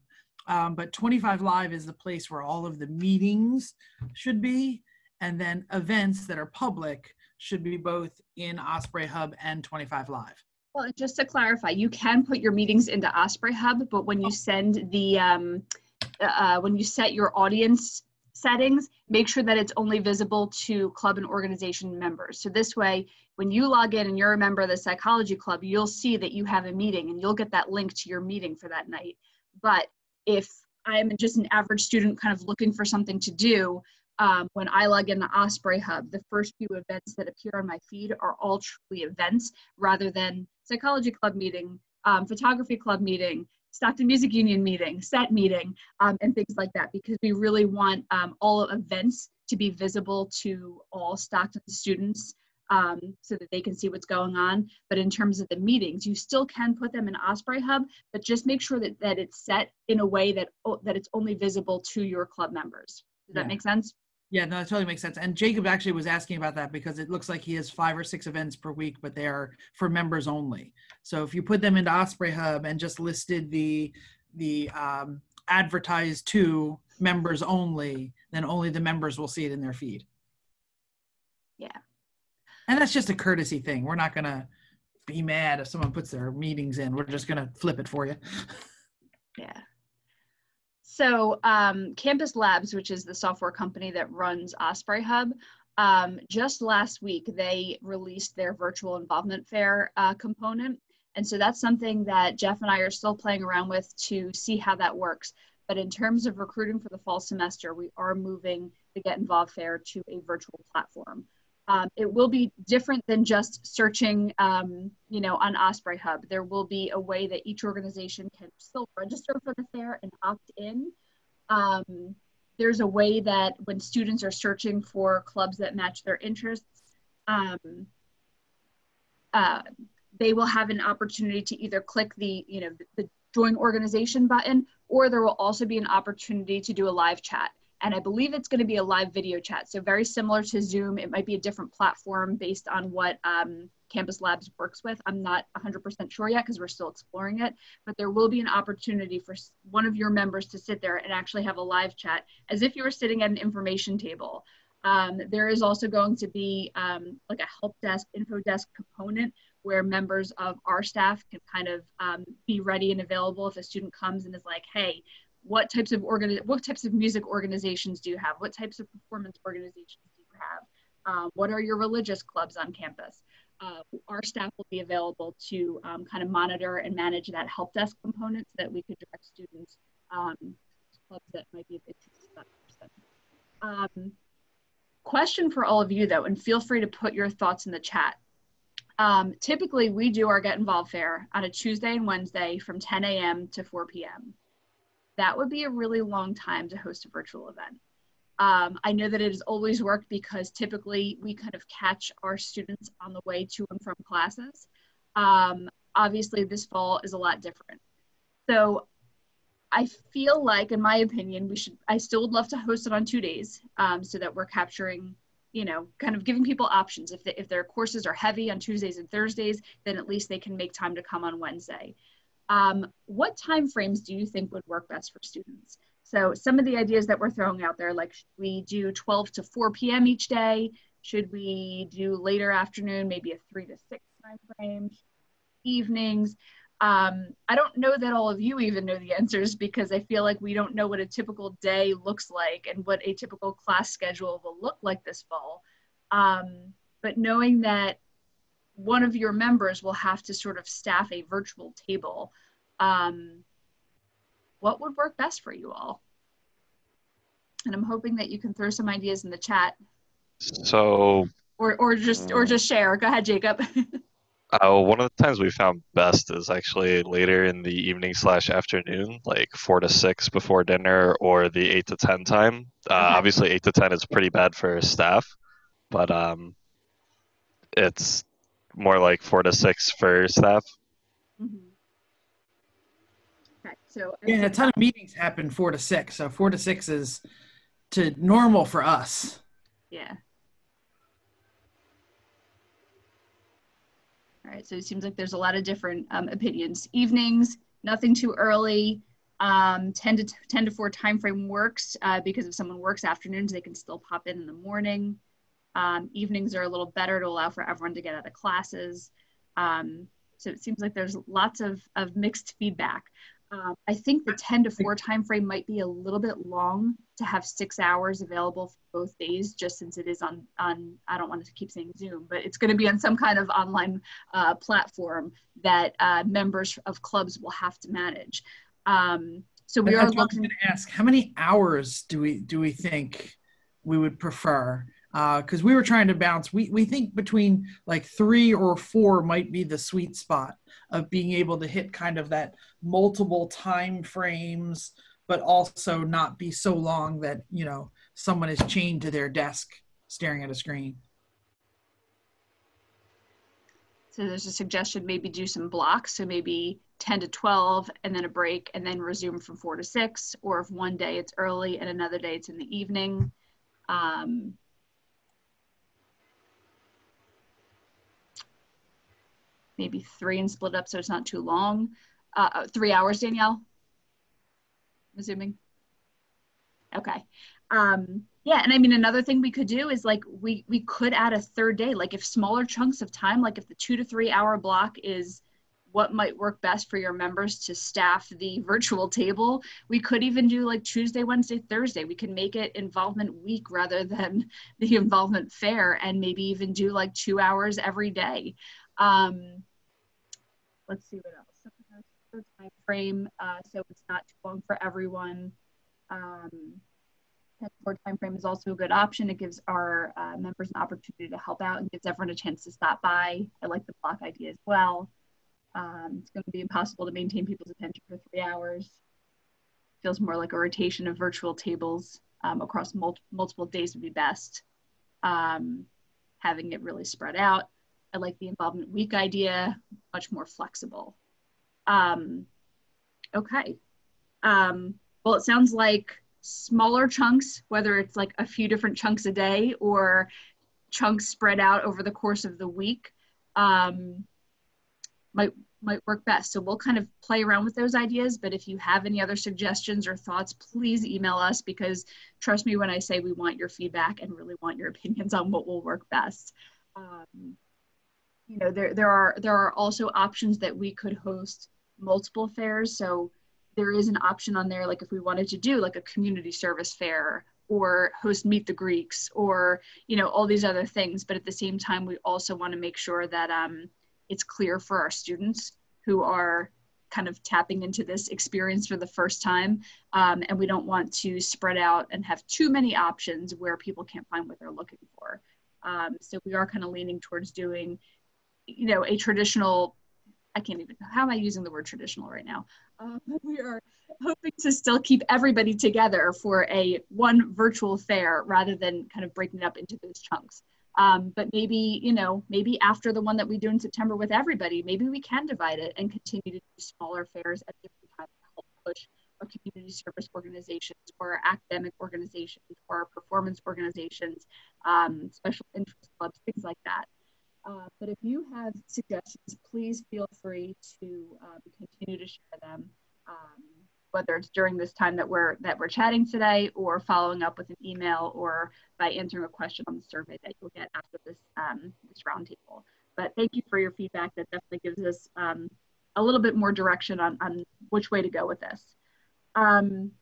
Speaker 2: Um, but 25 Live is the place where all of the meetings should be and then events that are public should be both in Osprey Hub and 25 Live.
Speaker 1: Well, just to clarify, you can put your meetings into Osprey Hub, but when you send the, um, uh, when you set your audience settings, make sure that it's only visible to club and organization members. So this way, when you log in and you're a member of the psychology club, you'll see that you have a meeting and you'll get that link to your meeting for that night. But if I'm just an average student kind of looking for something to do, um, when I log in the Osprey Hub, the first few events that appear on my feed are all truly events rather than psychology club meeting, um, photography club meeting, Stockton Music Union meeting, set meeting, um, and things like that, because we really want um, all events to be visible to all Stockton students um, so that they can see what's going on. But in terms of the meetings, you still can put them in Osprey Hub, but just make sure that, that it's set in a way that, that it's only visible to your club members. Does that make sense?
Speaker 2: Yeah, no, that totally makes sense. And Jacob actually was asking about that because it looks like he has five or six events per week, but they are for members only. So if you put them into Osprey Hub and just listed the the um, advertised to members only, then only the members will see it in their feed.
Speaker 1: Yeah.
Speaker 2: And that's just a courtesy thing. We're not gonna be mad if someone puts their meetings in. We're just gonna flip it for you.
Speaker 1: Yeah. So um, Campus Labs, which is the software company that runs Osprey Hub, um, just last week they released their virtual involvement fair uh, component. And so that's something that Jeff and I are still playing around with to see how that works. But in terms of recruiting for the fall semester, we are moving the Get Involved Fair to a virtual platform. Um, it will be different than just searching, um, you know, on Osprey Hub. There will be a way that each organization can still register for the fair and opt in. Um, there's a way that when students are searching for clubs that match their interests, um, uh, they will have an opportunity to either click the, you know, the, the join organization button, or there will also be an opportunity to do a live chat and I believe it's going to be a live video chat. So very similar to Zoom. It might be a different platform based on what um, Campus Labs works with. I'm not 100% sure yet because we're still exploring it, but there will be an opportunity for one of your members to sit there and actually have a live chat as if you were sitting at an information table. Um, there is also going to be um, like a help desk, info desk component where members of our staff can kind of um, be ready and available if a student comes and is like, hey, what types of organ what types of music organizations do you have what types of performance organizations do you have um, what are your religious clubs on campus uh, our staff will be available to um, kind of monitor and manage that help desk component so that we could direct students um, clubs that might be that person. Um, question for all of you though, and feel free to put your thoughts in the chat. Um, typically, we do our Get Involved Fair on a Tuesday and Wednesday from 10 a.m. to 4 p.m that would be a really long time to host a virtual event. Um, I know that it has always worked because typically we kind of catch our students on the way to and from classes. Um, obviously, this fall is a lot different. So I feel like, in my opinion, we should, I still would love to host it on two days um, so that we're capturing, you know, kind of giving people options. If, if their courses are heavy on Tuesdays and Thursdays, then at least they can make time to come on Wednesday. Um, what time frames do you think would work best for students? So some of the ideas that we're throwing out there, like we do 12 to 4 p.m. each day? Should we do later afternoon, maybe a three to six time frame? Evenings? Um, I don't know that all of you even know the answers because I feel like we don't know what a typical day looks like and what a typical class schedule will look like this fall. Um, but knowing that one of your members will have to sort of staff a virtual table. Um, what would work best for you all? And I'm hoping that you can throw some ideas in the chat.
Speaker 4: So,
Speaker 1: or, or just or just share. Go ahead, Jacob.
Speaker 4: uh, one of the times we found best is actually later in the evening slash afternoon, like four to six before dinner, or the eight to ten time. Uh, okay. Obviously, eight to ten is pretty bad for staff, but um, it's more like four to six for staff.
Speaker 1: Mm-hmm. Okay, so
Speaker 2: yeah, a ton of meetings happen four to six. So four to six is to normal for us.
Speaker 1: Yeah. All right, so it seems like there's a lot of different um, opinions. Evenings, nothing too early. Um, 10 to 10 to 4 time frame works uh, because if someone works afternoons, they can still pop in in the morning. Um, evenings are a little better to allow for everyone to get out of classes. Um, so it seems like there's lots of, of mixed feedback. Um, I think the 10 to 4 time frame might be a little bit long to have six hours available for both days, just since it is on, on I don't want to keep saying Zoom, but it's going to be on some kind of online uh, platform that uh, members of clubs will have to manage. Um, so we are looking
Speaker 2: to ask how many hours do we do we think we would prefer? Because uh, we were trying to bounce. We we think between like three or four might be the sweet spot of being able to hit kind of that multiple time frames, but also not be so long that you know someone is chained to their desk staring at a screen.
Speaker 1: So there's a suggestion maybe do some blocks. So maybe 10 to 12 and then a break and then resume from 4 to 6. Or if one day it's early and another day it's in the evening Um, maybe three and split up so it's not too long. Uh, uh, three hours, Danielle? I'm assuming. Okay. Um, yeah, and I mean another thing we could do is like we we could add a third day. Like if smaller chunks of time, like if the two to three hour block is what might work best for your members to staff the virtual table. We could even do like Tuesday, Wednesday, Thursday. We can make it involvement week rather than the involvement fair and maybe even do like two hours every day. Um, let's see what else. Time frame, uh, so it's not too long for everyone. Um, more time frame is also a good option. It gives our uh, members an opportunity to help out and gives everyone a chance to stop by. I like the block idea as well. Um, it's going to be impossible to maintain people's attention for three hours. Feels more like a rotation of virtual tables um, across mul multiple days would be best. Um, having it really spread out. I like the involvement week idea, much more flexible. Um, okay. Um, well, it sounds like smaller chunks, whether it's like a few different chunks a day or chunks spread out over the course of the week, um, might might work best. So we'll kind of play around with those ideas. But if you have any other suggestions or thoughts, please email us because trust me when I say we want your feedback and really want your opinions on what will work best. Um, you know, there there are there are also options that we could host multiple fairs. So there is an option on there, like if we wanted to do like a community service fair or host Meet the Greeks or you know all these other things. But at the same time, we also want to make sure that um, it's clear for our students who are kind of tapping into this experience for the first time. Um, and we don't want to spread out and have too many options where people can't find what they're looking for. Um, so we are kind of leaning towards doing, you know, a traditional, I can't even, how am I using the word traditional right now? Um, we are hoping to still keep everybody together for a one virtual fair rather than kind of breaking it up into those chunks. Um, but maybe, you know, maybe after the one that we do in September with everybody, maybe we can divide it and continue to do smaller fairs at different times to help push our community service organizations or our academic organizations or our performance organizations, um, special interest clubs, things like that. Uh, but if you have suggestions, please feel free to uh, continue to share them. Um, whether it's during this time that we're that we're chatting today or following up with an email or by answering a question on the survey that you'll get after this um, this roundtable. But thank you for your feedback. That definitely gives us um, a little bit more direction on, on which way to go with this. Um,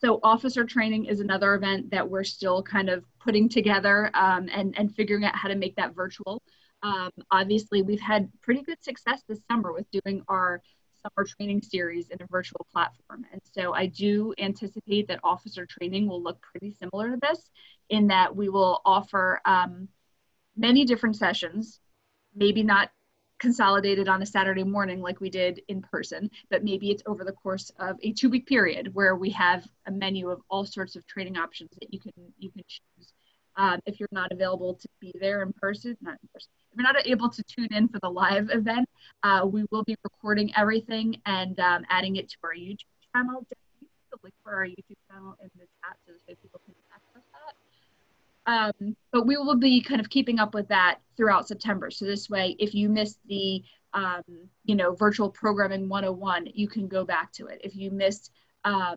Speaker 1: so officer training is another event that we're still kind of putting together um, and, and figuring out how to make that virtual. Um, obviously, we've had pretty good success this summer with doing our summer training series in a virtual platform. And so I do anticipate that officer training will look pretty similar to this in that we will offer um, many different sessions, maybe not consolidated on a Saturday morning like we did in person, but maybe it's over the course of a two week period where we have a menu of all sorts of training options that you can you can choose. Um, if you're not available to be there in person, not in person, if you're not able to tune in for the live event, uh, we will be recording everything and um, adding it to our YouTube channel. The link for our YouTube channel in the chat so that people can access that. Um, but we will be kind of keeping up with that throughout September. So this way, if you missed the, um, you know, virtual programming 101, you can go back to it. If you missed um,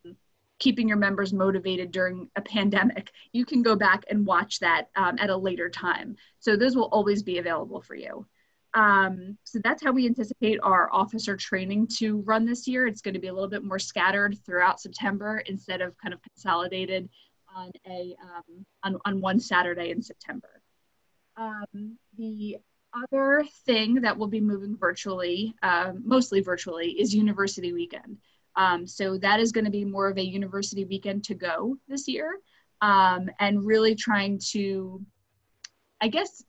Speaker 1: keeping your members motivated during a pandemic, you can go back and watch that um, at a later time. So those will always be available for you. Um, so that's how we anticipate our officer training to run this year. It's going to be a little bit more scattered throughout September instead of kind of consolidated on a um, on, on one Saturday in September. Um, the other thing that will be moving virtually, uh, mostly virtually, is University Weekend. Um, so that is going to be more of a university weekend to go this year um, and really trying to, I guess,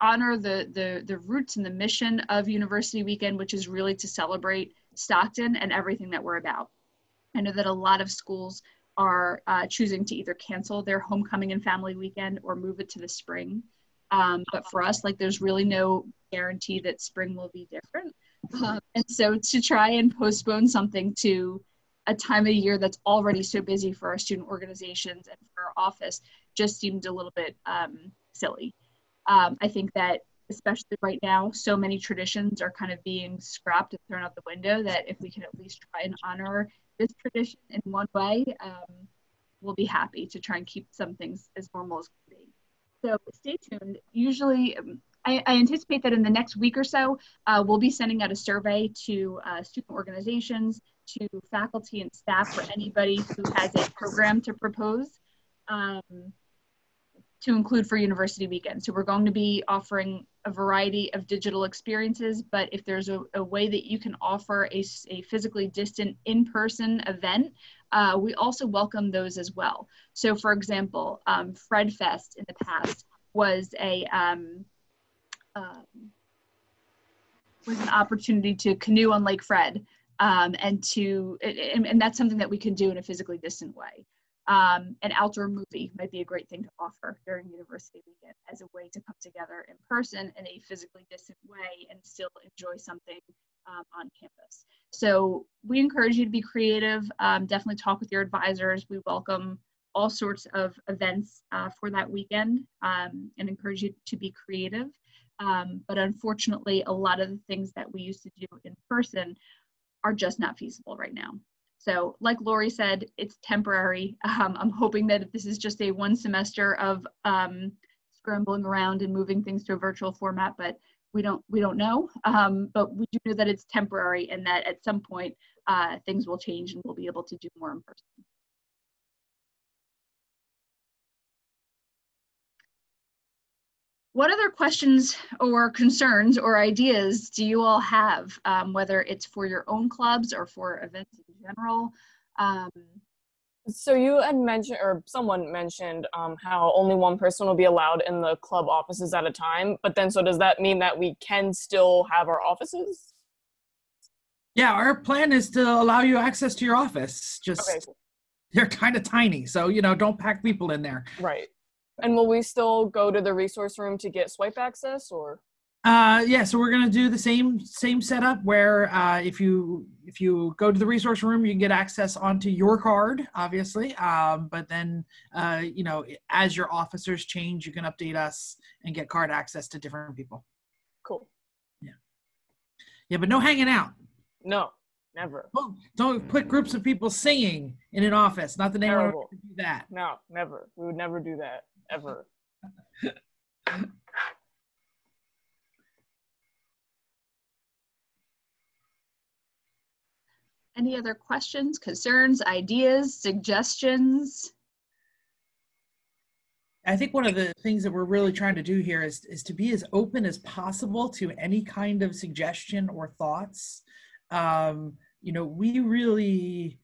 Speaker 1: honor the, the, the roots and the mission of University Weekend, which is really to celebrate Stockton and everything that we're about. I know that a lot of schools are uh, choosing to either cancel their homecoming and family weekend or move it to the spring. Um, but for us, like there's really no guarantee that spring will be different. Um, and so to try and postpone something to a time of year that's already so busy for our student organizations and for our office just seemed a little bit um, silly. Um, I think that especially right now, so many traditions are kind of being scrapped and thrown out the window that if we can at least try and honor this tradition in one way, um, we'll be happy to try and keep some things as normal as can be. So stay tuned. Usually, um, I, I, anticipate that in the next week or so, uh, we'll be sending out a survey to uh, student organizations, to faculty and staff for anybody who has a program to propose. Um, to include for university weekend. So we're going to be offering a variety of digital experiences, but if there's a, a way that you can offer a, a physically distant in-person event, uh, we also welcome those as well. So for example, um, in the past was a um, um, was an opportunity to canoe on Lake Fred um, and to and, and, that's something that we can do in a physically distant way um, an outdoor movie might be a great thing to offer during university weekend as a way to come together in person in a physically distant way and still enjoy something um, on campus. So we encourage you to be creative. Um, definitely talk with your advisors. We welcome all sorts of events uh, for that weekend um, and encourage you to be creative. Um, but unfortunately, a lot of the things that we used to do in person are just not feasible right now. So like Lori said, it's temporary. Um, I'm hoping that this is just a one semester of um, scrambling around and moving things to a virtual format, but we don't we don't know. Um, but we do know that it's temporary and that at some point uh, things will change and we'll be able to do more in person. What other questions or concerns or ideas do you all have, um, whether it's for your own clubs or for events in general? Um,
Speaker 6: so you had mentioned, or someone mentioned, um, how only one person will be allowed in the club offices at a time. But then, so does that mean that we can still have our offices?
Speaker 2: Yeah, our plan is to allow you access to your office. Just okay. they're kind of tiny, so you know, don't pack people in there.
Speaker 6: Right. And will we still go to the resource room to get swipe access or?
Speaker 2: Uh, yeah, so we're gonna do the same same setup where uh, if you if you go to the resource room, you can get access onto your card, obviously. Um, but then uh, you know, as your officers change, you can update us and get card access to different people.
Speaker 6: Cool.
Speaker 2: Yeah. Yeah, but no hanging out.
Speaker 6: No, never.
Speaker 2: Well, don't put groups of people singing in an office. Not that anyone would do that.
Speaker 6: No, never. We would never do that ever.
Speaker 1: Any other questions, concerns, ideas, suggestions?
Speaker 2: I think one of the things that we're really trying to do here is, is to be as open as possible to any kind of suggestion or thoughts. Um, you know, we really,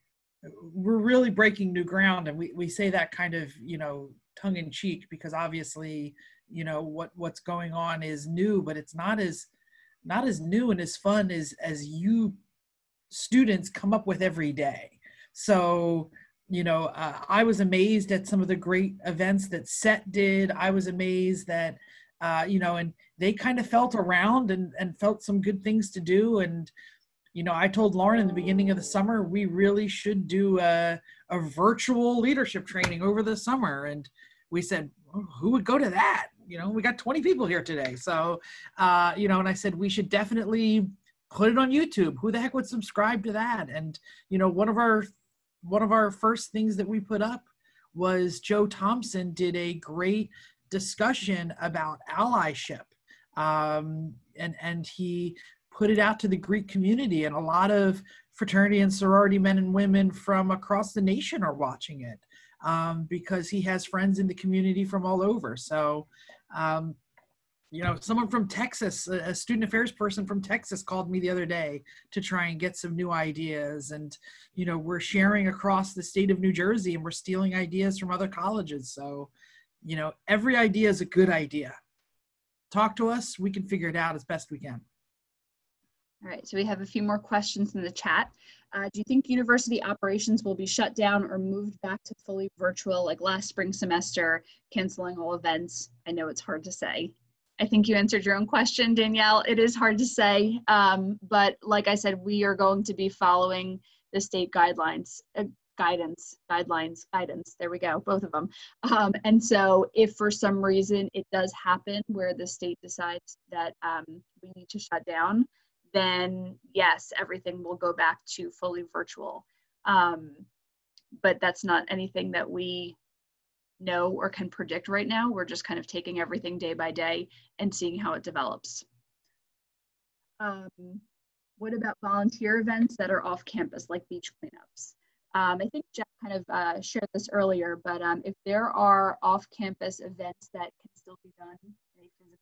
Speaker 2: we're really breaking new ground and we, we say that kind of, you know, tongue in cheek because obviously you know what what's going on is new but it's not as not as new and as fun as as you students come up with every day. So you know uh, i was amazed at some of the great events that set did. I was amazed that uh, you know and they kind of felt around and and felt some good things to do. And you know i told lauren in the beginning of the summer we really should do a, a virtual leadership training over the summer. And we said, who would go to that? You know, we got 20 people here today. So, uh, you know, and I said, we should definitely put it on YouTube. Who the heck would subscribe to that? And, you know, one of our, one of our first things that we put up was Joe Thompson did a great discussion about allyship. Um, and, and he put it out to the Greek community and a lot of fraternity and sorority men and women from across the nation are watching it um, because he has friends in the community from all over. So, um, you know, someone from Texas, a student affairs person from Texas called me the other day to try and get some new ideas. And, you know, we're sharing across the state of New Jersey and we're stealing ideas from other colleges. So, you know, every idea is a good idea. Talk to us, we can figure it out as best we can.
Speaker 1: All right, so we have a few more questions in the chat. Uh, do you think university operations will be shut down or moved back to fully virtual like last spring semester, canceling all events? I know it's hard to say. I think you answered your own question, Danielle. It is hard to say, um, but like I said, we are going to be following the state guidelines. Uh, guidance, guidelines, guidance. There we go, both of them. Um, and so, if for some reason it does happen where the state decides that um, we need to shut down, then yes, everything will go back to fully virtual. Um, but that's not anything that we know or can predict right now. We're just kind of taking everything day by day and seeing how it develops. Um, what about volunteer events that are off campus, like beach cleanups? Um, I think Jeff kind of uh, shared this earlier, but um, if there are off campus events that can still be done in a physically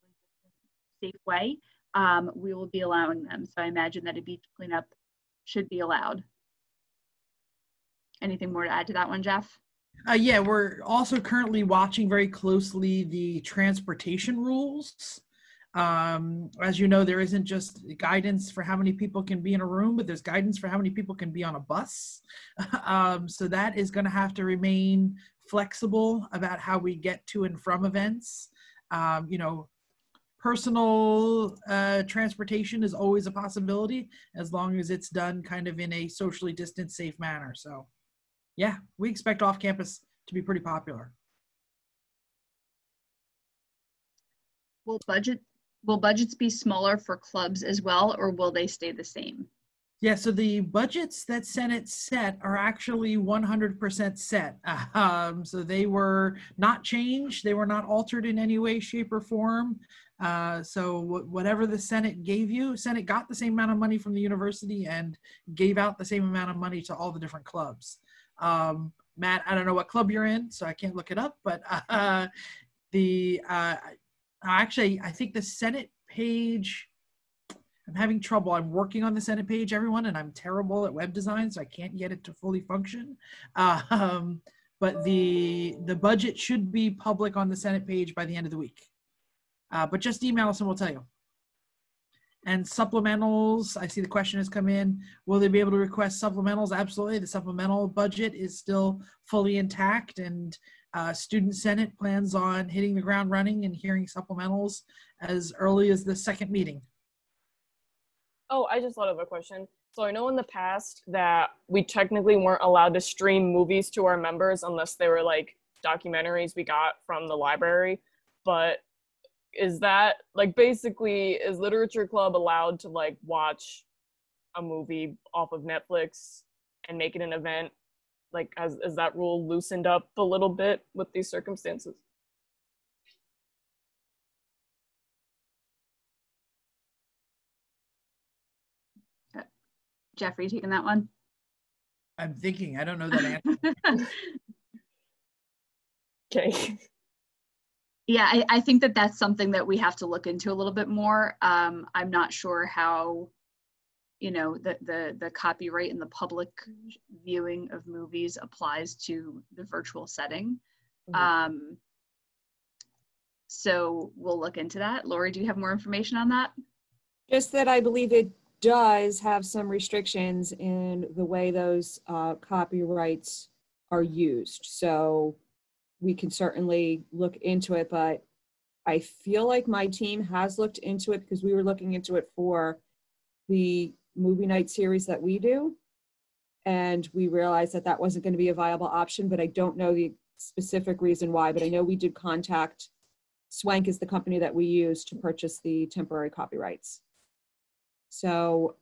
Speaker 1: safe way, um, we will be allowing them. So I imagine that a beach cleanup should be allowed. Anything more to add to that one, Jeff?
Speaker 2: Uh, yeah, we're also currently watching very closely the transportation rules. Um, as you know, there isn't just guidance for how many people can be in a room, but there's guidance for how many people can be on a bus. um, so that is going to have to remain flexible about how we get to and from events. Um, you know, personal uh, transportation is always a possibility as long as it's done kind of in a socially distant, safe manner. So, yeah, we expect off campus to be pretty popular.
Speaker 1: Will budget will budgets be smaller for clubs as well, or will they stay the same?
Speaker 2: Yeah, so the budgets that Senate set are actually 100% set. Um, so they were not changed, they were not altered in any way, shape, or form. Uh, so whatever the Senate gave you, Senate got the same amount of money from the university and gave out the same amount of money to all the different clubs. Um, Matt, I don't know what club you're in, so I can't look it up, but uh, the uh, actually, I think the Senate page. I'm having trouble. I'm working on the Senate page, everyone, and I'm terrible at web design, so I can't get it to fully function. Uh, um, but the the budget should be public on the Senate page by the end of the week. Uh, but just email us and we'll tell you. And supplementals, I see the question has come in. Will they be able to request supplementals? Absolutely. The supplemental budget is still fully intact and uh, Student Senate plans on hitting the ground running and hearing supplementals as early as the second meeting.
Speaker 6: Oh, I just thought of a question. So I know in the past that we technically weren't allowed to stream movies to our members unless they were like documentaries we got from the library. But is that like basically is Literature Club allowed to like watch a movie off of Netflix and make it an event? Like has is that rule loosened up a little bit with these circumstances?
Speaker 1: Jeffrey taking that one?
Speaker 2: I'm thinking. I don't know that answer.
Speaker 6: Okay
Speaker 1: yeah I, I think that that's something that we have to look into a little bit more. Um, i'm not sure how you know the the the copyright and the public viewing of movies applies to the virtual setting. Mm-hmm. um, so we'll look into that. Lori do you have more information on that?
Speaker 3: Just that i believe it does have some restrictions in the way those uh, copyrights are used. So we can certainly look into it but i feel like my team has looked into it because we were looking into it for the movie night series that we do. And we realized that that wasn't going to be a viable option, but I don't know the specific reason why. But I know we did contact Swank is the company that we use to purchase the temporary copyrights. So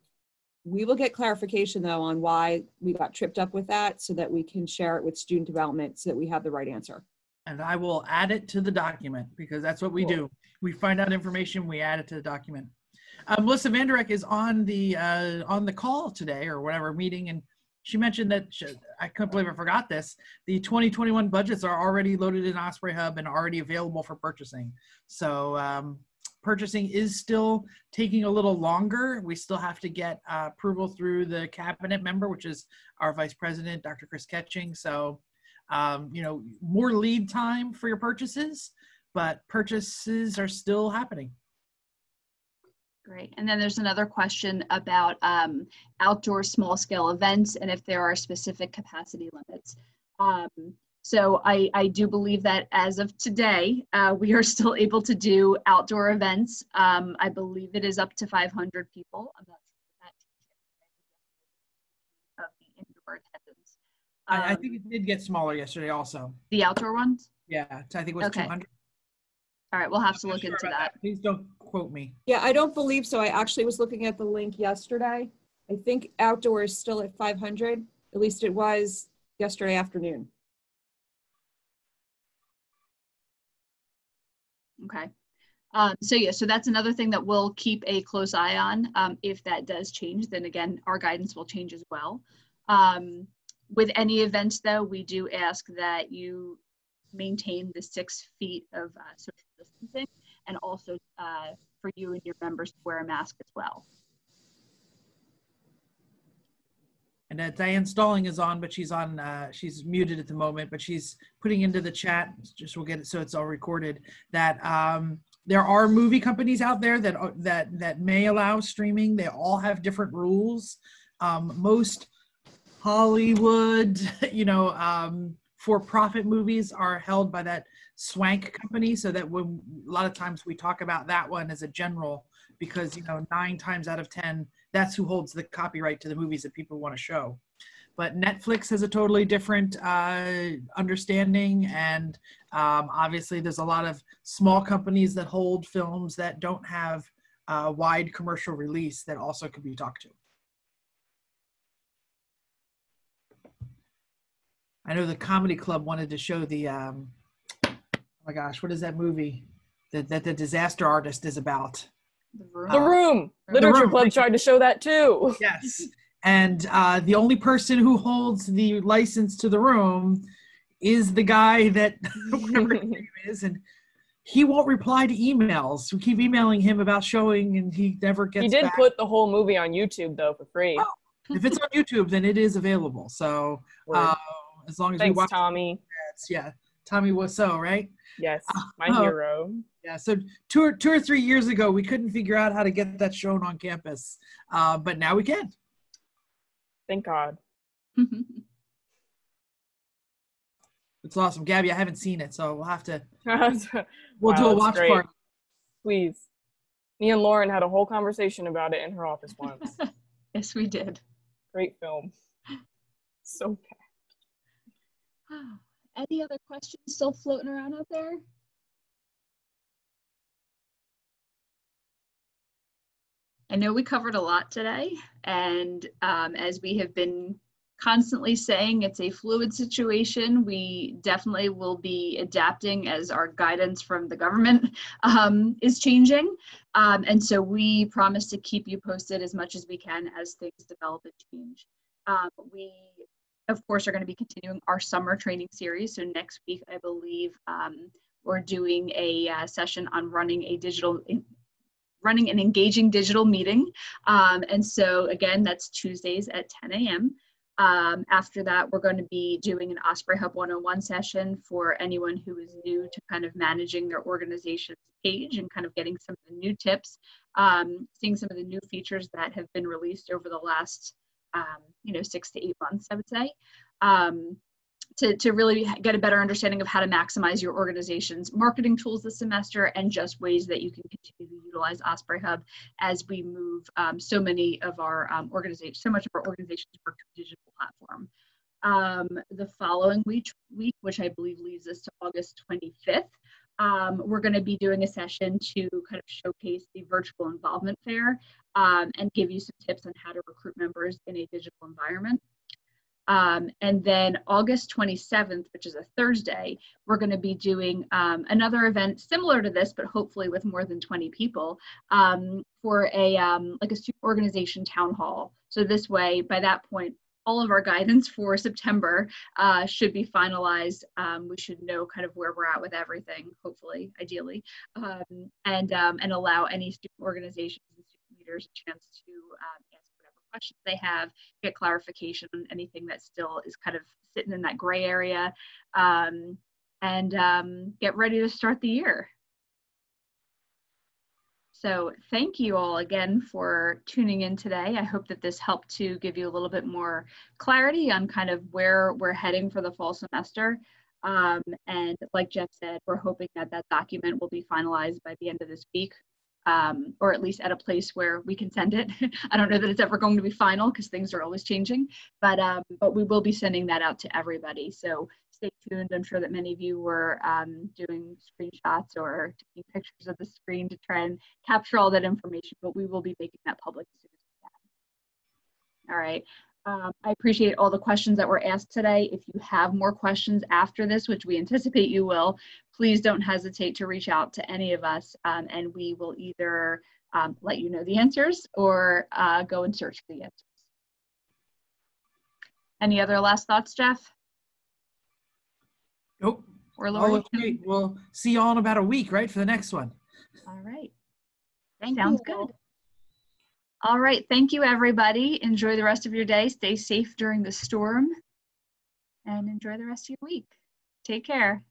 Speaker 3: we will get clarification though on why we got tripped up with that so that we can share it with student development so that we have the right answer.
Speaker 2: And I will add it to the document because that's what we cool. do. We find out information, we add it to the document. Uh, Melissa Vanderek is on the uh, on the call today or whatever meeting, and she mentioned that she, I couldn't believe I forgot this. The 2021 budgets are already loaded in Osprey Hub and already available for purchasing. So um, purchasing is still taking a little longer. We still have to get uh, approval through the cabinet member, which is our vice president, Dr. Chris Catching. So, um, you know, more lead time for your purchases, but purchases are still happening.
Speaker 1: Great. And then there's another question about um, outdoor small scale events and if there are specific capacity limits. Um, so I, I do believe that as of today, uh, we are still able to do outdoor events. Um, I believe it is up to 500 people. I'm not sure that of the indoor attendance.
Speaker 2: I, I
Speaker 1: Um,
Speaker 2: think it did get smaller yesterday also.
Speaker 1: the outdoor ones.
Speaker 2: Yeah, so I think it was
Speaker 1: Okay.
Speaker 2: 200.
Speaker 1: All right, we'll have to look
Speaker 2: sure
Speaker 1: into
Speaker 2: about
Speaker 1: that.
Speaker 2: Please don't quote me.
Speaker 3: Yeah, I don't believe so. I actually was looking at the link yesterday. I think outdoor is still at 500. At least it was yesterday afternoon.
Speaker 1: Okay. Um, so yeah, so that's another thing that we'll keep a close eye on. Um, if that does change, then again, our guidance will change as well. Um, with any events though, we do ask that you maintain the six feet of uh, social distancing and also uh, for you and your members to wear a mask as well.
Speaker 2: And uh, Diane Stalling is on, but she's on, uh, she's muted at the moment, but she's putting into the chat, just we'll get it so it's all recorded, that um, there are movie companies out there that, are- that, that may allow streaming. They all have different rules. Um, most Hollywood, you know, um, for-profit movies are held by that Swank company. So that when, a lot of times we talk about that one as a general, because, you know, nine times out of 10, that's who holds the copyright to the movies that people want to show. But Netflix has a totally different uh, understanding, and um, obviously there's a lot of small companies that hold films that don't have uh, wide commercial release that also could be talked to. I know the comedy club wanted to show the um, oh my gosh, what is that movie that that the disaster artist is about?
Speaker 1: The room.
Speaker 6: The
Speaker 2: Uh,
Speaker 6: Room.
Speaker 2: The
Speaker 6: Literature
Speaker 2: Room,
Speaker 6: Club tried to show that too.
Speaker 2: Yes. And uh, the only person who holds the license to the room is the guy that whatever his name is, and he won't reply to emails. We keep emailing him about showing, and he never gets.
Speaker 6: he did
Speaker 2: back.
Speaker 6: put the whole movie on YouTube though for free.
Speaker 2: Oh, If it's on YouTube, then it is available. So uh, as long as we
Speaker 6: Thanks,
Speaker 2: watch,
Speaker 6: Tommy.
Speaker 2: it, yeah, Tommy Wiseau, right?
Speaker 6: Yes, my
Speaker 2: Oh.
Speaker 6: hero.
Speaker 2: Yeah. So two or two or three years ago, we couldn't figure out how to get that shown on campus, uh, but now we can.
Speaker 6: Thank God.
Speaker 2: It's awesome, Gabby. I haven't seen it, so we'll have to. We'll
Speaker 6: Wow,
Speaker 2: do a watch
Speaker 6: great.
Speaker 2: party. Please.
Speaker 6: Me and Lauren had a whole conversation about it in her office once.
Speaker 1: yes, we did.
Speaker 6: Great film. So bad.
Speaker 1: Any other questions still floating around out there? I know we covered a lot today, and um, as we have been constantly saying, it's a fluid situation. We definitely will be adapting as our guidance from the government um, is changing. Um, and so we promise to keep you posted as much as we can as things develop and change. Um, we of course, are going to be continuing our summer training series. So next week, I believe um, we're doing a uh, session on running a digital, running an engaging digital meeting. Um, and so again, that's Tuesdays at 10 a.m. Um, after that, we're going to be doing an Osprey Hub 101 session for anyone who is new to kind of managing their organization's page and kind of getting some of the new tips, um, seeing some of the new features that have been released over the last um, you know, six to eight months, I would say, um, to, to really get a better understanding of how to maximize your organization's marketing tools this semester and just ways that you can continue to utilize Osprey Hub as we move um, so many of our um, organizations, so much of our organizations work to a digital platform. Um, the following week, week, which I believe leads us to August 25th, um, we're going to be doing a session to kind of showcase the virtual involvement fair um, and give you some tips on how to recruit members in a digital environment. Um, and then August 27th, which is a Thursday, we're going to be doing um, another event similar to this, but hopefully with more than 20 people um, for a um, like a student organization town hall. So this way, by that point, all of our guidance for September uh, should be finalized. Um, we should know kind of where we're at with everything, hopefully, ideally, um, and um, and allow any student organizations and student leaders a chance to um, ask whatever questions they have, get clarification on anything that still is kind of sitting in that gray area, um, and um, get ready to start the year. So thank you all again for tuning in today. I hope that this helped to give you a little bit more clarity on kind of where we're heading for the fall semester. Um, and like Jeff said, we're hoping that that document will be finalized by the end of this week. Um, or at least at a place where we can send it. I don't know that it's ever going to be final because things are always changing, but um, but we will be sending that out to everybody. So stay tuned. I'm sure that many of you were um, doing screenshots or taking pictures of the screen to try and capture all that information, but we will be making that public as soon as we can. All right. Um, I appreciate all the questions that were asked today. If you have more questions after this, which we anticipate you will, please don't hesitate to reach out to any of us um, and we will either um, let you know the answers or uh, go and search for the answers. Any other last thoughts, Jeff
Speaker 2: Nope.
Speaker 1: or
Speaker 2: All
Speaker 1: Lori?
Speaker 2: looks. We'll see you all in about a week, right, for the next one.
Speaker 1: All right.
Speaker 6: Thank
Speaker 1: Sounds
Speaker 6: you.
Speaker 1: good. All right. Thank you, everybody. Enjoy the rest of your day. Stay safe during the storm and enjoy the rest of your week. Take care.